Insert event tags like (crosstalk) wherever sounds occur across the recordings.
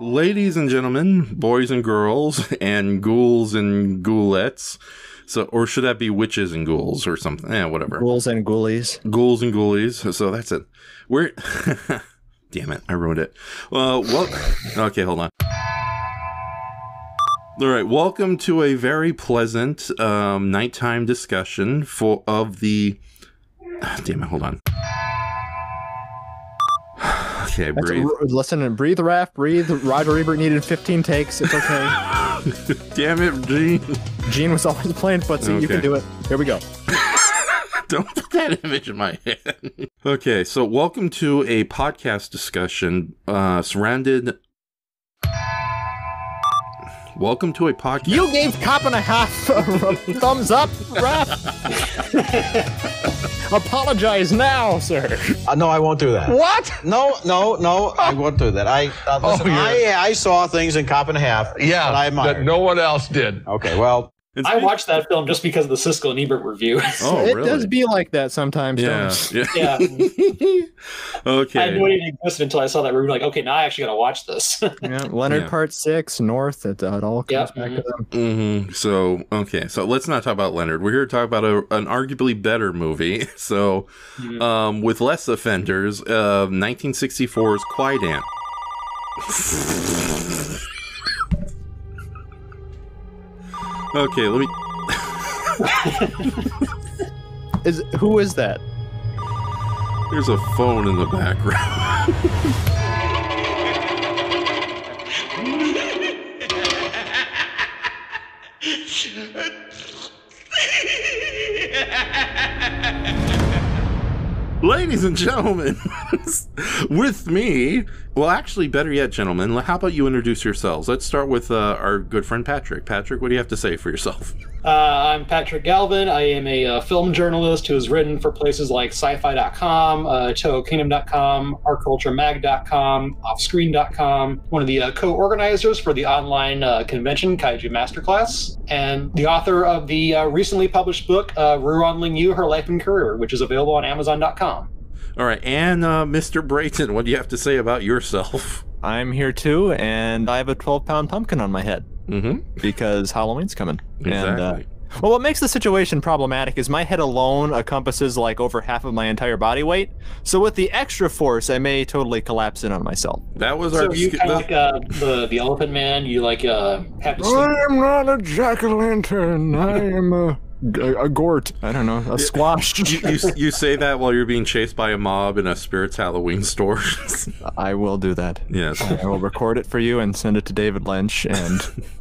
Ladies and gentlemen, boys and girls, and ghouls and ghoulettes. So, or should that be witches and ghouls or something? Yeah, whatever. Ghouls and ghoulies. Ghouls and ghoulies. So that's it. We're. (laughs) Damn it, I ruined it. Well, well. Okay, hold on. All right, welcome to a very pleasant um, nighttime discussion for of the. Damn it, hold on. Okay, That's- breathe. r- listen and breathe, Raf. Breathe. Roger Ebert needed 15 takes. It's okay. (laughs) Damn it, Gene. Gene was always playing footsie. You can do it. Here we go. (laughs) Don't put that image in my head. (laughs) okay, so welcome to a podcast discussion uh, surrounded. Welcome to a podcast. You gave Cop and a half a thumbs up, Raf. Apologize now, sir. Uh, no, I won't do that. What? No, no, no, I won't do that. I uh, listen, you're- I, I saw things in Cop and a Half Yeah, that I admire. that no one else did. Okay, well, It's- I watched that film just because of the Siskel and Ebert review. (laughs) Oh, it really? does be like that sometimes. yeah. don't? Yeah. Yeah. (laughs) okay. I had no idea it existed until I saw that review. Like, okay, now I actually got to watch this. (laughs) Yeah, Leonard Yeah. Part Six, North. It, uh, it all comes Yeah, back to them. hmm So okay, so let's not talk about Leonard. We're here to talk about a, an arguably better movie. So, Mhm. um, with less offenders, uh, 1964's Kwaidan. Okay, let me. (laughs) Is who is that? There's a phone in the background. (laughs) (laughs) Ladies and gentlemen, (laughs) with me, well, actually, better yet, gentlemen, how about you introduce yourselves? Let's start with uh, our good friend Patrick. Patrick, what do you have to say for yourself? (laughs) Uh, I'm Patrick Galvan. I am a uh, film journalist who has written for places like Syfy.com, uh, TohoKingdom.com, OurCultureMag.com, Offscreen.com. One of the uh, co-organizers for the online uh, convention Kaiju Masterclass, and the author of the uh, recently published book uh, Ruan Lingyu: Her Life and Career, which is available on Amazon.com. All right, and uh, Mr. Brayton, what do you have to say about yourself? I'm here too, and I have a 12 pound pumpkin on my head Mm-hmm. because Halloween's coming. And, uh, well, what makes the situation problematic is my head alone encompasses like over half of my entire body weight. So with the extra force, I may totally collapse in on myself. that was So our. you discu- kind of like uh, the the Elephant Man. You like uh, have to. am not a jack o' lantern. I am a, a, a gort. I don't know, a squash. (laughs) you, you, you say that while you're being chased by a mob in a Spirits Halloween store. I will do that. yes. I will record it for you and send it to David Lynch, and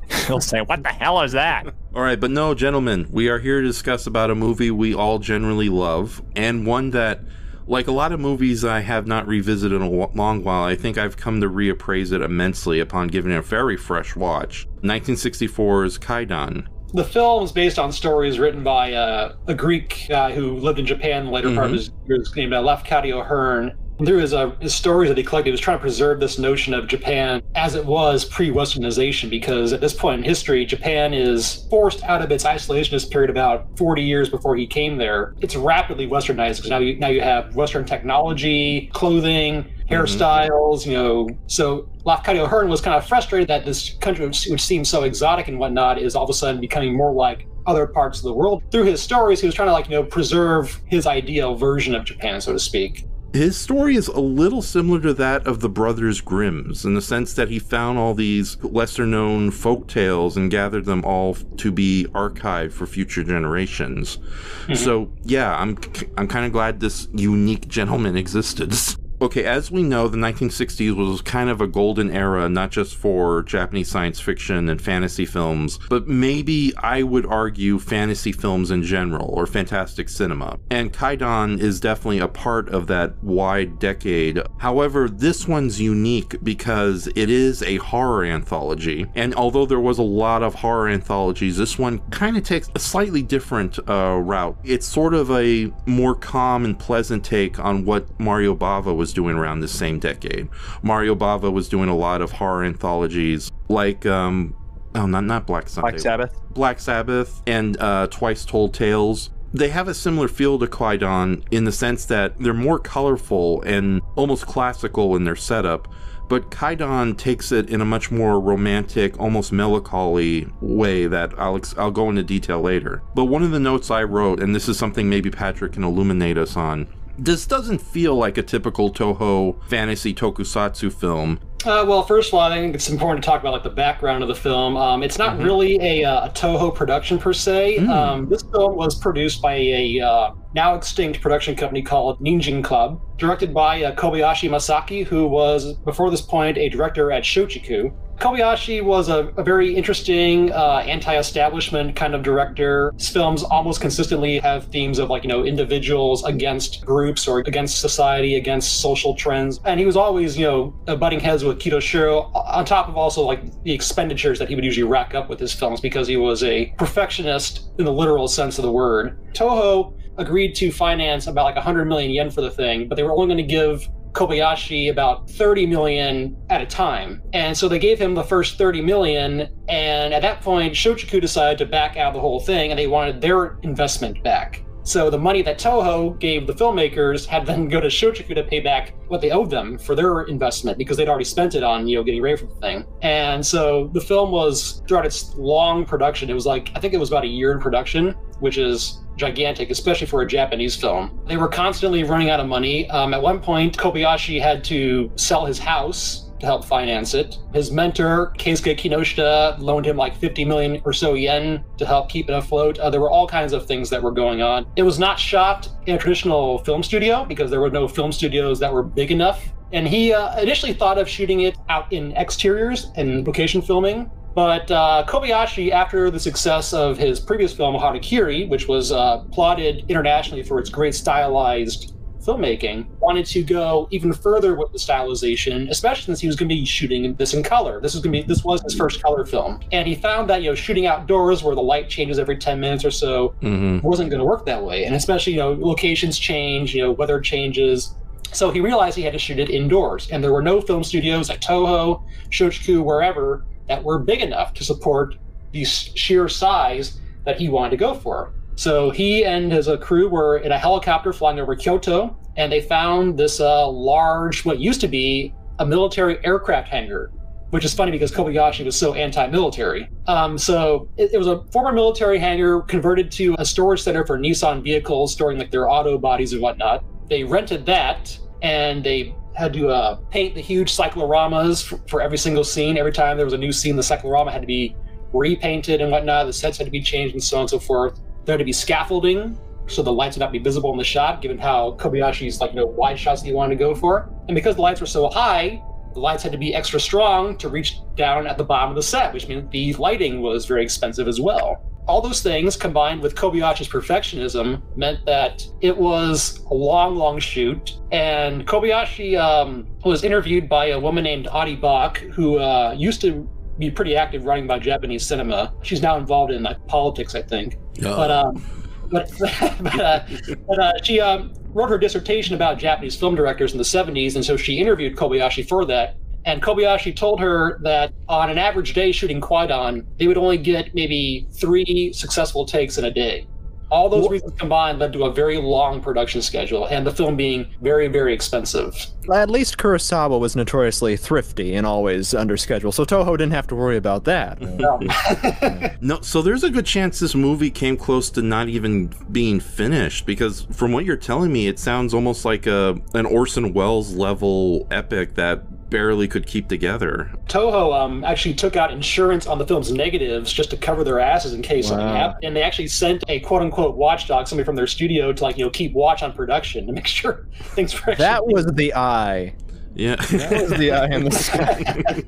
(laughs) he'll say, "What the hell is that?" All right, but no, gentlemen, we are here to discuss about a movie we all generally love, and one that, like a lot of movies I have not revisited in a long while, I think I've come to reappraise it immensely upon giving it a very fresh watch. 1964's Kaidan. The film is based on stories written by uh, a Greek guy who lived in Japan in the later part of his years, named uh, Lafcadio Hearn. And through his, uh, his stories that he collected, he was trying to preserve this notion of Japan as it was pre-Westernization, because at this point in history, Japan is forced out of its isolationist period about 40 years before he came there. It's rapidly Westernized because now you now you have Western technology, clothing, hairstyles, you know. So Lafcadio Hearn was kind of frustrated that this country, which, which seems so exotic and whatnot, is all of a sudden becoming more like other parts of the world. Through his stories, he was trying to like you know preserve his ideal version of Japan, so to speak. His story is a little similar to that of the Brothers Grimm's in the sense that he found all these lesser known folk tales and gathered them all to be archived for future generations. Mm-hmm. So, yeah, I'm I'm kind of glad this unique gentleman existed. (laughs) Okay, as we know, the 1960s was kind of a golden era, not just for Japanese science fiction and fantasy films, but maybe I would argue fantasy films in general or fantastic cinema. And Kaidan is definitely a part of that wide decade. However, this one's unique because it is a horror anthology. And although there was a lot of horror anthologies, this one kind of takes a slightly different uh, route. It's sort of a more calm and pleasant take on what Mario Bava was doing around the same decade. Mario Bava was doing a lot of horror anthologies like um oh not not Black Sunday. Black Sabbath. Black Sabbath and uh, Twice Told Tales. They have a similar feel to Kwaidan in the sense that they're more colorful and almost classical in their setup, but Kaidan takes it in a much more romantic, almost melancholy way that I'll, I'll go into detail later. But one of the notes I wrote, and this is something maybe Patrick can illuminate us on, this doesn't feel like a typical Toho fantasy tokusatsu film. Uh, well, first of all, I think it's important to talk about like the background of the film. Um, it's not really a, uh, a Toho production per se. Um, this film was produced by a uh, now extinct production company called Ninjin Club, directed by uh, Kobayashi Masaki, who was before this point a director at Shochiku. Kobayashi was a, a very interesting uh, anti-establishment kind of director. His films almost consistently have themes of like you know individuals against groups or against society, against social trends, and he was always you know uh, butting heads with Kido Shiro. On top of also like the expenditures that he would usually rack up with his films because he was a perfectionist in the literal sense of the word. Toho agreed to finance about like 100 million yen for the thing, but they were only going to give Kobayashi about 30 million at a time. And so they gave him the first 30 million. And at that point, Shochiku decided to back out of the whole thing and they wanted their investment back. So the money that Toho gave the filmmakers had then (laughs) go to Shochiku to pay back what they owed them for their investment because they'd already spent it on, you know, getting ready for the thing. And so the film was throughout its long production, it was like I think it was about a year in production, which is gigantic, especially for a Japanese film. They were constantly running out of money. Um, at one point, Kobayashi had to sell his house to help finance it. His mentor, Keisuke Kinoshita, loaned him like 50 million or so yen to help keep it afloat. Uh, there were all kinds of things that were going on. It was not shot in a traditional film studio because there were no film studios that were big enough. And he uh, initially thought of shooting it out in exteriors and location filming, but uh, Kobayashi, after the success of his previous film, Harakiri, which was uh, plotted internationally for its great stylized filmmaking, wanted to go even further with the stylization, especially since he was going to be shooting this in color. This was going to be this was his first color film, and he found that you know shooting outdoors where the light changes every ten minutes or so wasn't going to work that way, and especially you know locations change, you know weather changes. So he realized he had to shoot it indoors, and there were no film studios at Toho, Shochiku, wherever that were big enough to support the sheer size that he wanted to go for. So he and his uh, crew were in a helicopter flying over Kyoto, and they found this uh, large, what used to be a military aircraft hangar, which is funny because Kobayashi was so anti-military. Um, so it, it was a former military hangar converted to a storage center for Nissan vehicles, storing like their auto bodies and whatnot. They rented that, and they had to uh, paint the huge cycloramas for, for every single scene. Every time there was a new scene, the cyclorama had to be repainted and whatnot. The sets had to be changed and so on and so forth. There had to be scaffolding so the lights would not be visible in the shot, given how Kobayashi's like you know wide shots that he wanted to go for. And because the lights were so high, the lights had to be extra strong to reach down at the bottom of the set, which meant the lighting was very expensive as well. All those things combined with Kobayashi's perfectionism meant that it was a long, long shoot. And Kobayashi um, was interviewed by a woman named Audie Bock, who uh, used to be pretty active writing about Japanese cinema. She's now involved in like politics, I think. But um, but (laughs) but, uh, but uh, she um, wrote her dissertation about Japanese film directors in the 70s, and so she interviewed Kobayashi for that. And Kobayashi told her that on an average day shooting Kwaidan, they would only get maybe three successful takes in a day. All those reasons combined led to a very long production schedule, and the film being very, very expensive. At least Kurosawa was notoriously thrifty and always under schedule, so Toho didn't have to worry about that. (laughs) (laughs) No, so there's a good chance this movie came close to not even being finished because from what you're telling me, it sounds almost like a an Orson Welles level epic that barely could keep together. Toho um, actually took out insurance on the film's negatives just to cover their asses in case something Wow. happened. And they actually sent a quote unquote watchdog, somebody from their studio, to like, you know, keep watch on production to make sure (laughs) things were actually. That was (laughs) the eye. Yeah. That was the eye in the (laughs) sky.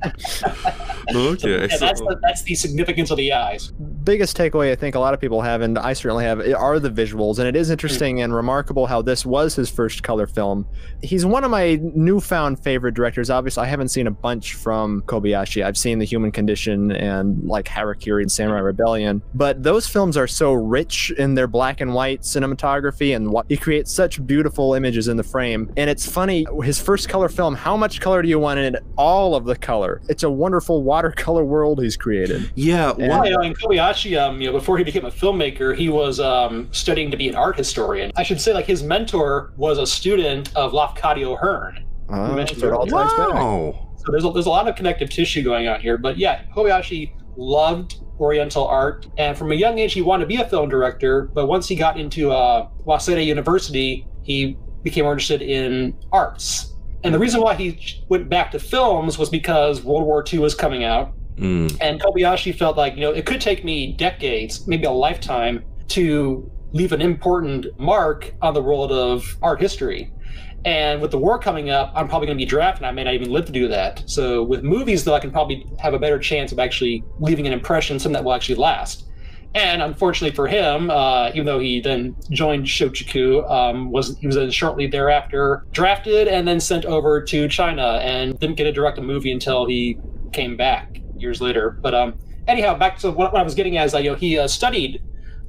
okay. and so- that's the, that's the significance of the eyes. biggest takeaway I think a lot of people have, and I certainly have, are the visuals. And it is hmm. interesting and remarkable how this was his first color film. He's one of my newfound favorite directors. Obviously, I haven't seen a bunch from Kobayashi. I've seen The Human Condition and like Harakiri and Samurai hmm. Rebellion. But those films are so rich in their black and white cinematography and what he creates such beautiful images in the frame. And it's funny, his first color film, how much color do you want in it? All of the color. It's a wonderful watercolor world he's created. yeah. And- Well, you know, and Kobayashi, um, you know, before he became a filmmaker, he was um, studying to be an art historian. I should say, like, his mentor was a student of Lafcadio Hearn. Uh, mentioned so it all ties back. wow. So there's a, there's a lot of connective tissue going on here. But yeah, Kobayashi loved Oriental art, and from a young age he wanted to be a film director. But once he got into uh, Waseda University, he became more interested in arts. And the reason why he went back to films was because World War II was coming out, Mm. and Kobayashi felt like you know it could take me decades, maybe a lifetime, to leave an important mark on the world of art history. And with the war coming up, I'm probably going to be drafted. and I may not even live to do that. So with movies, though, I can probably have a better chance of actually leaving an impression, something that will actually last. And unfortunately for him, uh, even though he then joined Shochiku, um, was he was then shortly thereafter drafted and then sent over to China and didn't get to direct a movie until he came back years later. But um, anyhow, back to what, what I was getting at is that you know he uh, studied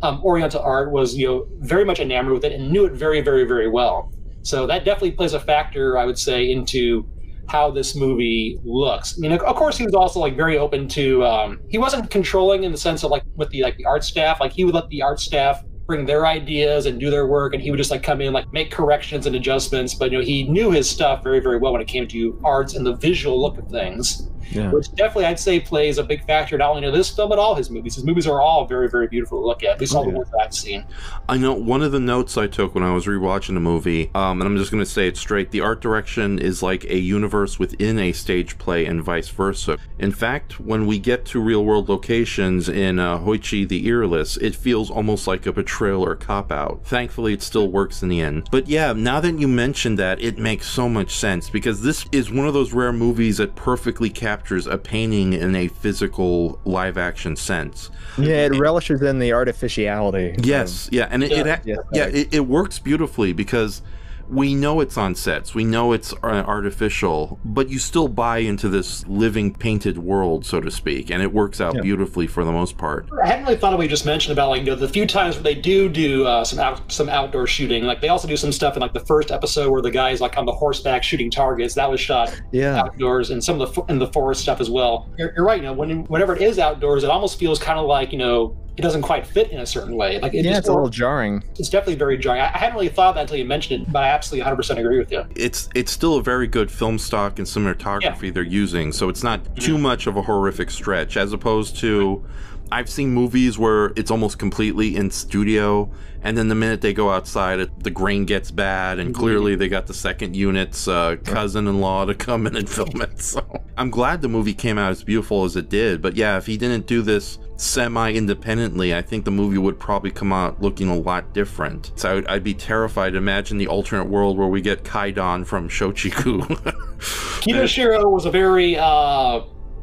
um, Oriental art, was you know very much enamored with it, and knew it very, very, very well. So that definitely plays a factor, I would say, into how this movie looks. I mean, of course, he was also like very open to. Um, he wasn't controlling in the sense of like with the like the art staff. Like he would let the art staff bring their ideas and do their work, and he would just like come in like make corrections and adjustments. But you know, he knew his stuff very, very well when it came to arts and the visual look of things Yeah. which definitely I'd say plays a big factor not only in this film but all his movies. His movies are all very, very beautiful to look at. At least all the ones I've seen. I know one of the notes I took when I was rewatching the movie, um, and I'm just going to say it straight the art direction is like a universe within a stage play and vice versa. In fact, when we get to real world locations in uh, Hoichi the Earless, it feels almost like a betrayal or cop out. Thankfully, it still works in the end. But yeah, now that you mentioned that, it makes so much sense because this is one of those rare movies that perfectly captures a painting in a physical live action sense. Yeah, it relishes in the artificiality. of- Yes, yeah, and it, it, Yeah. ac- Yeah, yeah, it, it works beautifully because we know it's on sets, we know it's uh, artificial, but you still buy into this living painted world, so to speak, and it works out Yeah. beautifully for the most part. I hadn't really thought of what you just mentioned about like you know the few times where they do do uh, some out, some outdoor shooting. Like they also do some stuff in like the first episode where the guy's like on the horseback shooting targets. That was shot Yeah. outdoors and some of the fo- in the forest stuff as well. You're, you're right. You know, when whenever it is outdoors, it almost feels kind of like you know it doesn't quite fit in a certain way. Like it Yeah, just it's a little jarring. it's definitely very jarring. I, I hadn't really thought of that until you mentioned it, but I absolutely 100 percent agree with you. It's it's still a very good film stock and cinematography they're using, so it's not too much of a horrific stretch as opposed to I've seen movies where it's almost completely in studio, and then the minute they go outside, it, the grain gets bad, and clearly they got the second unit's uh, cousin-in-law to come in and film it. (laughs) So I'm glad the movie came out as beautiful as it did. But yeah, if he didn't do this semi-independently, I think the movie would probably come out looking a lot different. So I'd, I'd be terrified imagine the alternate world where we get Kaidan from Shochiku. (laughs) Kido Shiro was a very uh,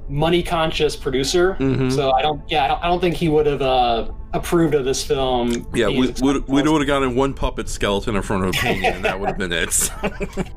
money conscious producer, Mhm. so I don't. Yeah, I don't, I don't think he would have uh, approved of this film. Yeah, we would we would have gotten one puppet skeleton in front of a painting, and that would have been it.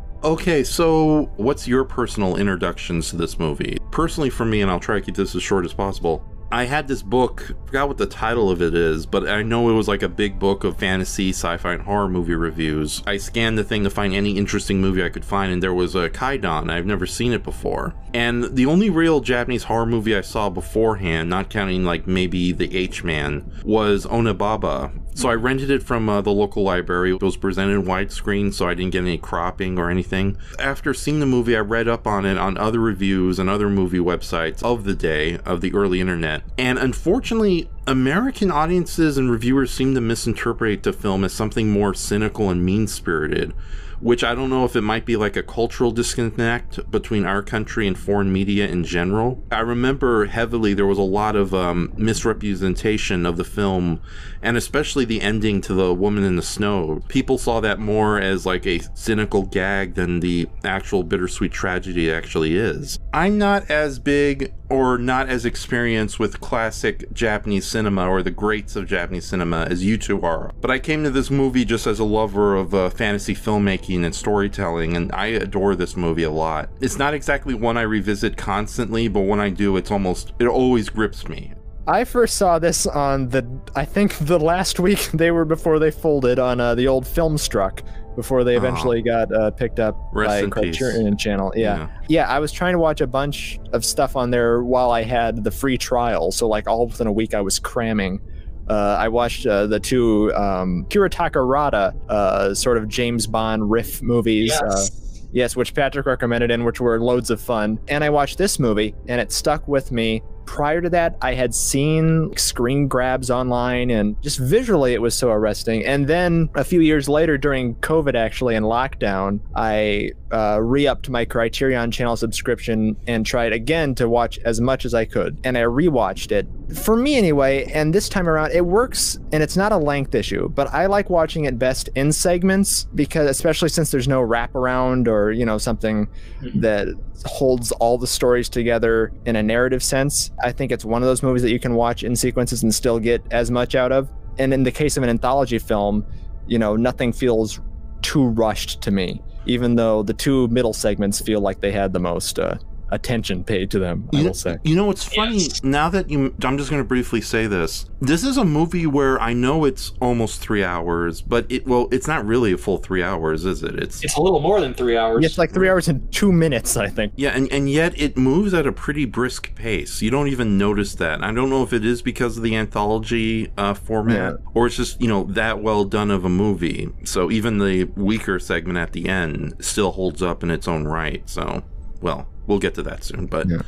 (laughs) okay, so what's your personal introductions to this movie? Personally, for me, and I'll try to keep this as short as possible. I had this book, forgot what the title of it is, but I know it was like a big book of fantasy, sci-fi, and horror movie reviews. I scanned the thing to find any interesting movie I could find, and there was a Kaidan. I've never seen it before. And the only real Japanese horror movie I saw beforehand, not counting like maybe The H-Man, was Onababa. So I rented it from uh, the local library. It was presented in widescreen, so I didn't get any cropping or anything. After seeing the movie, I read up on it on other reviews and other movie websites of the day, of the early internet. And unfortunately, American audiences and reviewers seem to misinterpret the film as something more cynical and mean spirited, which I don't know if it might be like a cultural disconnect between our country and foreign media in general. I remember heavily there was a lot of um, misrepresentation of the film, and especially the ending to The Woman in the Snow. People saw that more as like a cynical gag than the actual bittersweet tragedy actually is. I'm not as big or not as experienced with classic Japanese cinema or the greats of Japanese cinema as you two are. But I came to this movie just as a lover of uh, fantasy filmmaking and storytelling, and I adore this movie a lot. It's not exactly one I revisit constantly, but when I do, it's almost, it always grips me. I first saw this on the, I think the last week (laughs) they were before they folded on uh, the old Filmstruck before they Oh. eventually got uh, picked up Rest by in peace. Criterion Channel. Yeah. yeah. I was trying to watch a bunch of stuff on there while I had the free trial. So like all within a week I was cramming. Uh, I watched uh, the two um, Akira Takarada uh, sort of James Bond riff movies. Yes. Uh, Yes, which Patrick recommended and which were loads of fun. And I watched this movie and it stuck with me. Prior to that, I had seen screen grabs online and just visually it was so arresting. And then a few years later, during COVID actually and lockdown, I uh, re upped my Criterion channel subscription and tried again to watch as much as I could. And I rewatched it. For me, anyway, and this time around, it works and it's not a length issue, but I like watching it best in segments because, especially since there's no wraparound or, you know, something that holds all the stories together in a narrative sense. I think it's one of those movies that you can watch in sequences and still get as much out of. And in the case of an anthology film, you know, nothing feels too rushed to me, even though the two middle segments feel like they had the most uh, attention paid to them, I You, will say. you know what's funny? Yes. Now that you, I'm just going to briefly say this. This is a movie where I know it's almost three hours, but it well, it's not really a full three hours, is it? It's It's a little more than three hours. It's like three hours and two minutes, I think. yeah, and, and yet it moves at a pretty brisk pace. You don't even notice that. I don't know if it is because of the anthology uh, format Yeah. or it's just you know that well done of a movie. So even the weaker segment at the end still holds up in its own right. So well, we'll get to that soon. But Yeah.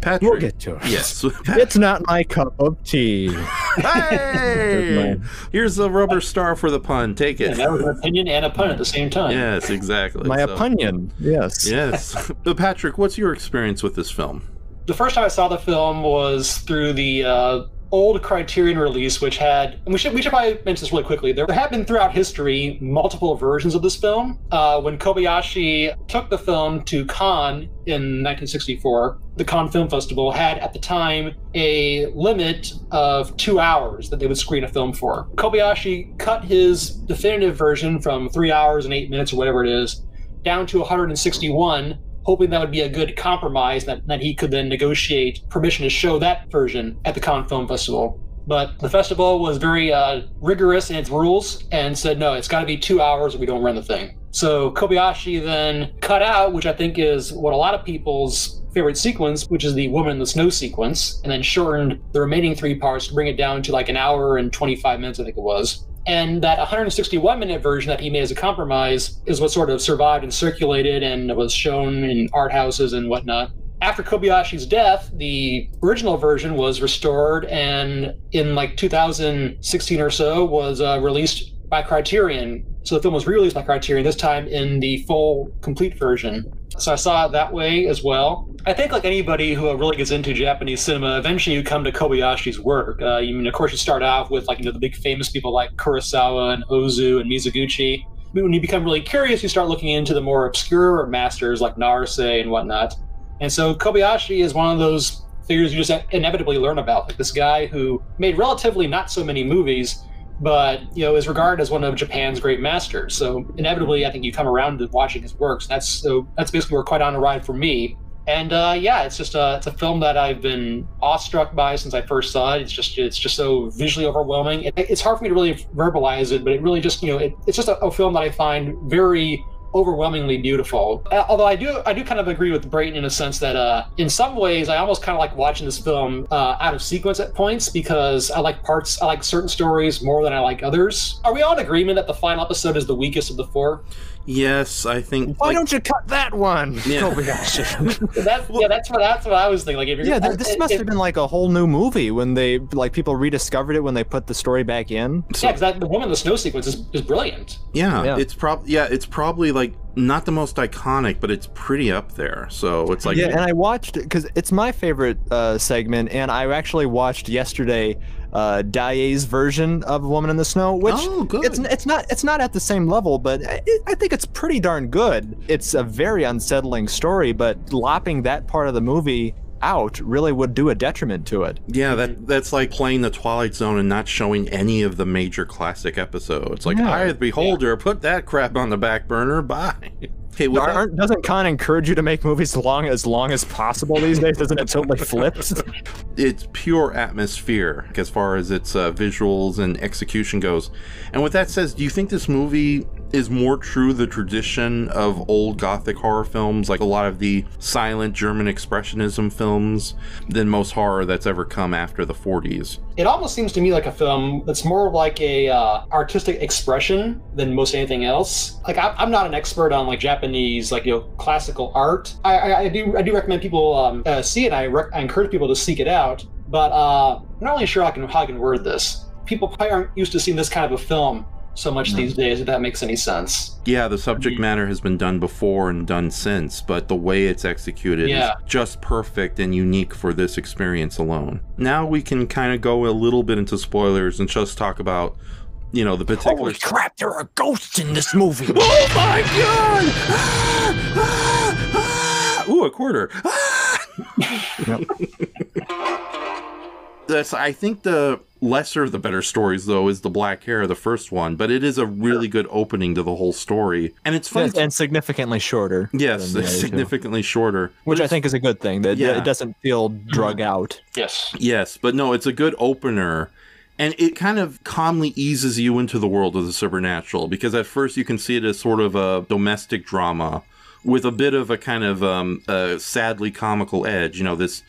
Patrick, We'll get to it. yes, (laughs) It's not my cup of tea. (laughs) Hey! Here's a rubber star for the pun. Take And it. that was an opinion and a pun at the same time. Yes, exactly. My So- opinion, yes. Yes. (laughs) But Patrick, what's your experience with this film? The first time I saw the film was through the uh, old Criterion release, which had we should we should probably mention this really quickly. There have been throughout history multiple versions of this film. Uh, when Kobayashi took the film to Cannes in 1964, the Cannes Film Festival had at the time a limit of two hours that they would screen a film for. Kobayashi cut his definitive version from three hours and eight minutes or whatever it is down to 161 hoping that would be a good compromise that, that he could then negotiate permission to show that version at the Cannes Film Festival. But the festival was very uh, rigorous in its rules and said, no, it's got to be two hours we don't run the thing. So Kobayashi then cut out, which I think is what a lot of people's favorite sequence, which is the woman in the snow sequence, and then shortened the remaining three parts to bring it down to like an hour and 25 minutes, I think it was. And that 161 minute version that he made as a compromise is what sort of survived and circulated and was shown in art houses and whatnot. After Kobayashi's death, the original version was restored and in like 2016 or so was uh, released by Criterion. So the film was re-released by Criterion this time in the full complete version. So I saw it that way as well. I think like anybody who really gets into Japanese cinema, eventually you come to Kobayashi's work. Uh, you mean, of course, you start off with like you know the big famous people like Kurosawa and Ozu and Mizoguchi. But when you become really curious, you start looking into the more obscure masters like Naruse and whatnot. And so Kobayashi is one of those figures you just inevitably learn about. Like this guy who made relatively not so many movies, but you know is regarded as one of Japan's great masters. So inevitably, I think you come around to watching his works. That's so that's basically where Quite on a Ride for me. And uh, yeah, it's just a it's a film that I've been awestruck by since I first saw it. It's just it's just so visually overwhelming. It, it's hard for me to really verbalize it, but it really just you know it, it's just a, a film that I find very overwhelmingly beautiful. Uh, Although I do, I do kind of agree with Brayton in a sense that, uh, in some ways, I almost kind of like watching this film uh, out of sequence at points because I like parts, I like certain stories more than I like others. Are we all in agreement that the final episode is the weakest of the four? Yes, I think. Why like- don't you cut that one? (laughs) Yeah. Kobayashi. (laughs) (laughs) That's yeah, that's what that's what I was thinking. Like, if you're, yeah, this if- must if- have been like a whole new movie when they like people rediscovered it when they put the story back in. Yeah, because that the woman in the snow sequence is, is brilliant. Yeah, Yeah. it's prob yeah, it's probably like not the most iconic, but it's pretty up there. So it's like yeah, and I watched it because it's my favorite uh, segment, and I actually watched yesterday uh, Daiei's version of Woman in the Snow, which Oh, good. it's it's not it's not at the same level, but I, I think it's pretty darn good. It's a very unsettling story, but lopping that part of the movie out really would do a detriment to it. yeah, that that's like playing the Twilight Zone and not showing any of the major classic episodes. Like Yeah. Eye of the Beholder, put that crap on the back burner. Bye. (laughs) Hey, that- Aren't, doesn't Cannes encourage you to make movies long as long as possible these days? Doesn't it totally flip? (laughs) it's pure atmosphere as far as its uh, visuals and execution goes. And with that says, do you think this movie is more true the tradition of old gothic horror films, like a lot of the silent German expressionism films, than most horror that's ever come after the 40s. It almost seems to me like a film that's more like a uh, artistic expression than most anything else. Like I, I'm not an expert on like Japanese like you know classical art. I, I, I do I do recommend people um, uh, see it. I, rec- I encourage people to seek it out. But uh, I'm not really sure how I can how I can word this. People probably aren't used to seeing this kind of a film so much these days. If that makes any sense. Yeah, the subject matter has been done before and done since, but the way it's executed Yeah. is just perfect and unique for this experience alone. Now we can kind of go a little bit into spoilers and just talk about, you know, the particular. Holy crap, there are ghosts in this movie. (laughs) Oh my god! Ah, ah, ah. Ooh, a quarter. (laughs) (laughs) That's. I think the lesser of the better stories though is the black hair, the first one, but it is a really good opening to the whole story, and it's fun. and significantly shorter. yes, than the it's other two. significantly shorter, which I think is a good thing. That Yeah. it doesn't feel drug out. Yes. Yes, but no, it's a good opener. And it kind of calmly eases you into the world of the supernatural because at first you can see it as sort of a domestic drama with a bit of a kind of um, a sadly comical edge. You know, this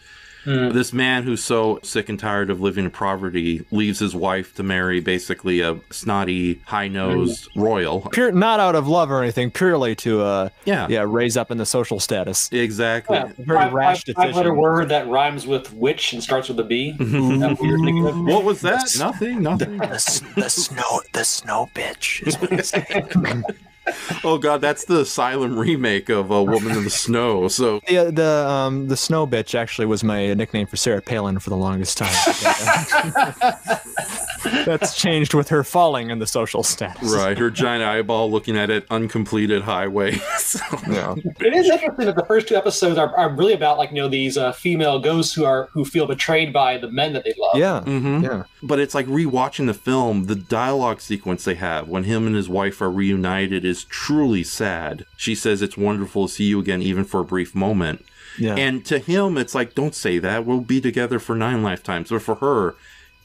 this man who's so sick and tired of living in poverty leaves his wife to marry basically a snotty, high nosed royal. Pure, not out of love or anything, purely to uh, Yeah, yeah, raise up in the social status. exactly. Yeah, Very five, rash five, five letter decision. word that rhymes with witch and starts with a B. What you're thinking of? What was that? Nothing. Nothing. the, s- the snow, the snow bitch. is what it's (laughs) Oh god, that's the Asylum remake of A Woman in the Snow. So The the um the snow bitch actually was my nickname for Sarah Palin for the longest time. (laughs) That's changed with her falling in the social status. Right, her giant eyeball looking at it uncompleted highway. (laughs) So- Yeah. It is interesting that the first two episodes are, are really about like you know these uh, female ghosts who are who feel betrayed by the men that they love. Yeah. Mhm. Yeah. But it's like rewatching the film, the dialogue sequence they have when him and his wife are reunited is truly sad. She says it's wonderful to see you again, even for a brief moment. Yeah. And to him, it's like, don't say that. We'll be together for nine lifetimes. But for her,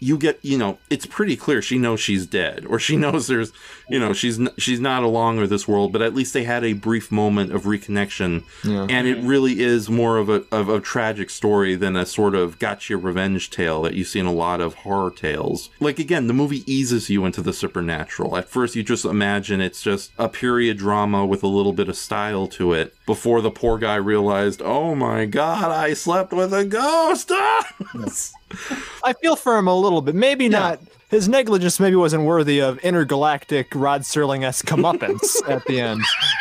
you get, you know, it's pretty clear she knows she's dead, or she (laughs) knows there's, you know, she's n- she's not along with this world. But at least they had a brief moment of reconnection, Yeah. and it really is more of a of a tragic story than a sort of gotcha revenge tale that you see in a lot of horror tales. Like again, the movie eases you into the supernatural. At first, you just imagine it's just a period drama with a little bit of style to it. Before the poor guy realized, oh my god, I slept with a ghost. (laughs) I feel for him a little bit. Maybe not. His negligence maybe wasn't worthy of intergalactic Rod Serling esque comeuppance (laughs) at the end,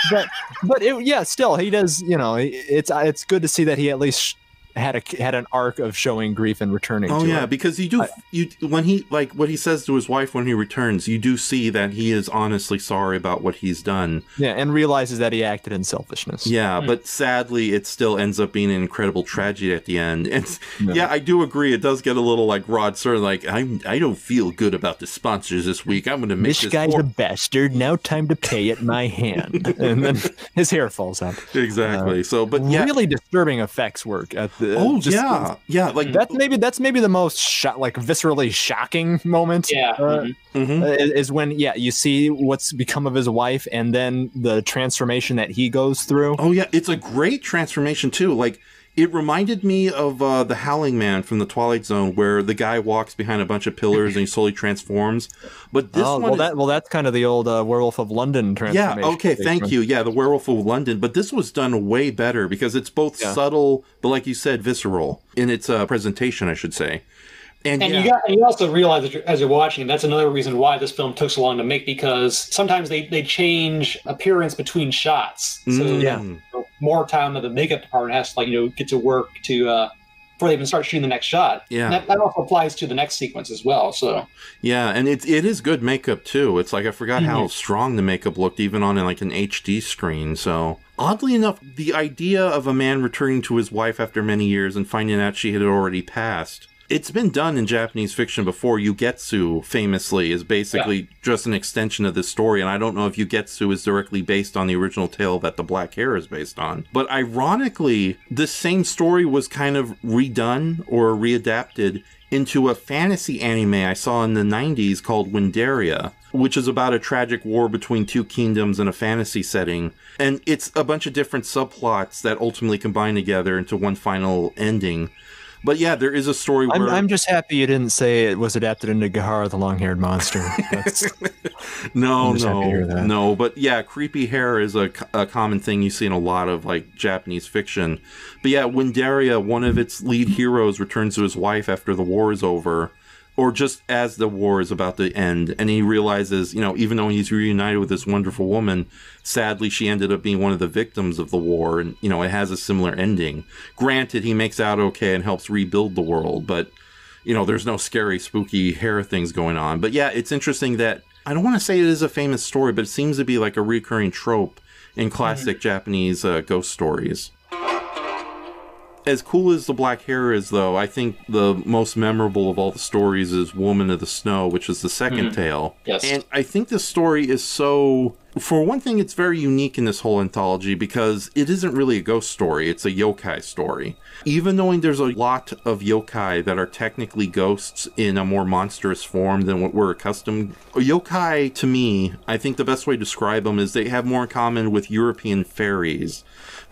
but but it, yeah, still he does. You know, it's it's good to see that he at least had a had an arc of showing grief and returning. Oh to yeah, it. because you do you when he like what he says to his wife when he returns, you do see that he is honestly sorry about what he's done. yeah, and realizes that he acted in selfishness. Yeah, hmm. but sadly, it still ends up being an incredible tragedy at the end. And yeah, I do agree. It does get a little like Rod Serling. Like I, I don't feel good about the sponsors this week. I'm going to make This this. guy's hor- a bastard. Now time to pay at my hand. (laughs) and then his hair falls out. exactly. Uh, so, but yeah. Really disturbing effects work at the. Oh just- yeah, yeah. Like That's maybe that's maybe the most sho- like viscerally shocking moment. Yeah. uh, mhm. mhm. uh, is is when yeah you see what's become of his wife and then the transformation that he goes through. Oh yeah, it's a great transformation too. Like it reminded me of uh, the Howling Man from the Twilight Zone, where the guy walks behind a bunch of pillars and he slowly transforms. But this oh one, well is- that well that's kind of the old uh, Werewolf of London transformation. yeah, okay, thank you. Yeah, the Werewolf of London, but this was done way better because it's both Yeah. subtle, but like you said, visceral in its uh, presentation, I should say. And, And yeah, you got, you also realize that you're, as you're watching, that's another reason why this film took so long to make because sometimes they, they change appearance between shots. So Mm, yeah. You know, more time that the makeup department has to like you know get to work to uh, before they even start shooting the next shot. Yeah. And that, that also applies to the next sequence as well. So Yeah, and it's it is good makeup too. It's like I forgot how Mm-hmm. strong the makeup looked even on like an HD screen. So oddly enough, the idea of a man returning to his wife after many years and finding out she had already passed. It's been done in Japanese fiction before. Ugetsu famously is basically just an extension of this story, and I don't know if Ugetsu is directly based on the original tale that the Black Hair is based on. But ironically, the same story was kind of redone or readapted into a fantasy anime I saw in the 90s called Windaria, which is about a tragic war between two kingdoms in a fantasy setting. And it's a bunch of different subplots that ultimately combine together into one final ending. But yeah, there is a story I'm, I'm just happy you didn't say it was adapted into Gahara the long-haired monster. That's, (laughs) no, I'm just happy to hear no, no. But yeah, creepy hair is a, a common thing you see in a lot of like Japanese fiction. But yeah, Windaria, one of its lead heroes, returns to his wife after the war is over, or just as the war is about to end, and he realizes, you know, even though he's reunited with this wonderful woman, sadly she ended up being one of the victims of the war, and you know, it has a similar ending. Granted, he makes out okay and helps rebuild the world, but you know, there's no scary, spooky hair things going on. But yeah, it's interesting that I don't want to say it is a famous story, but it seems to be like a recurring trope in classic Japanese uh, ghost stories. As cool as the black hair is, though, I think the most memorable of all the stories is Woman of the Snow, which is the 2nd hmm. tale. Yes. And I think this story is so. For one thing, it's very unique in this whole anthology because it isn't really a ghost story, it's a yokai story. Even knowing there's a lot of yokai that are technically ghosts in a more monstrous form than what we're accustomed. Yokai, to me, I think the best way to describe them is they have more in common with European fairies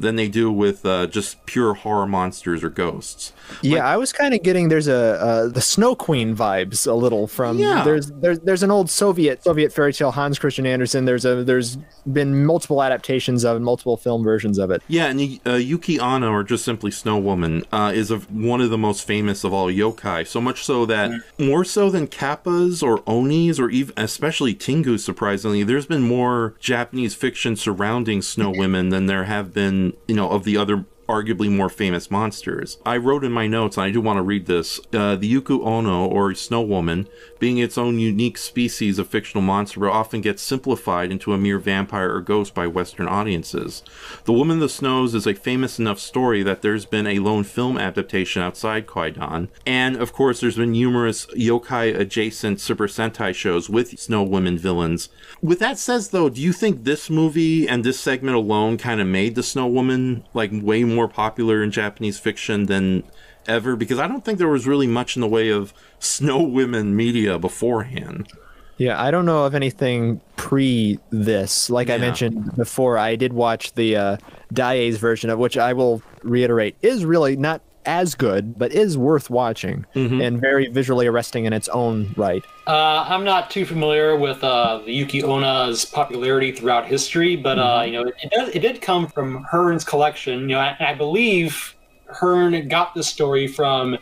than they do with uh, just pure horror monsters or ghosts. yeah, I was kind of getting there's a uh, the Snow Queen vibes a little from Yeah. there's there's there's an old Soviet Soviet fairy tale Hans Christian Andersen. There's a there's been multiple adaptations of it, multiple film versions of it. Yeah, and uh, Yuki Onna, or just simply Snow Woman, uh, is a, one of the most famous of all yokai. So much so that more so than kappas or onis, or even especially Tengu, surprisingly, there's been more Japanese fiction surrounding Snow (laughs) Women than there have been, you know, of the other arguably more famous monsters. I wrote in my notes, and I do want to read this uh, the Yuki Onna, or Snow Woman, being its own unique species of fictional monster, but often gets simplified into a mere vampire or ghost by Western audiences. The Woman of the Snows is a famous enough story that there's been a lone film adaptation outside Kwaidan, and of course, there's been numerous yokai adjacent Super Sentai shows with Snow Women villains. With that said, though, do you think this movie and this segment alone kind of made the Snow Woman like way more popular in Japanese fiction than ever? Because I don't think there was really much in the way of Snow Women media beforehand. Yeah, I don't know of anything pre this. Like I mentioned before, I did watch the uh, Daiei's version of which I will reiterate is really not as good, but is worth watching and very visually arresting in its own right. Uh, I'm not too familiar with uh, the Yuki Onna's popularity throughout history, but uh, you know, it, it, does, it did come from Hearn's collection. You know, and I believe Hearn got the story from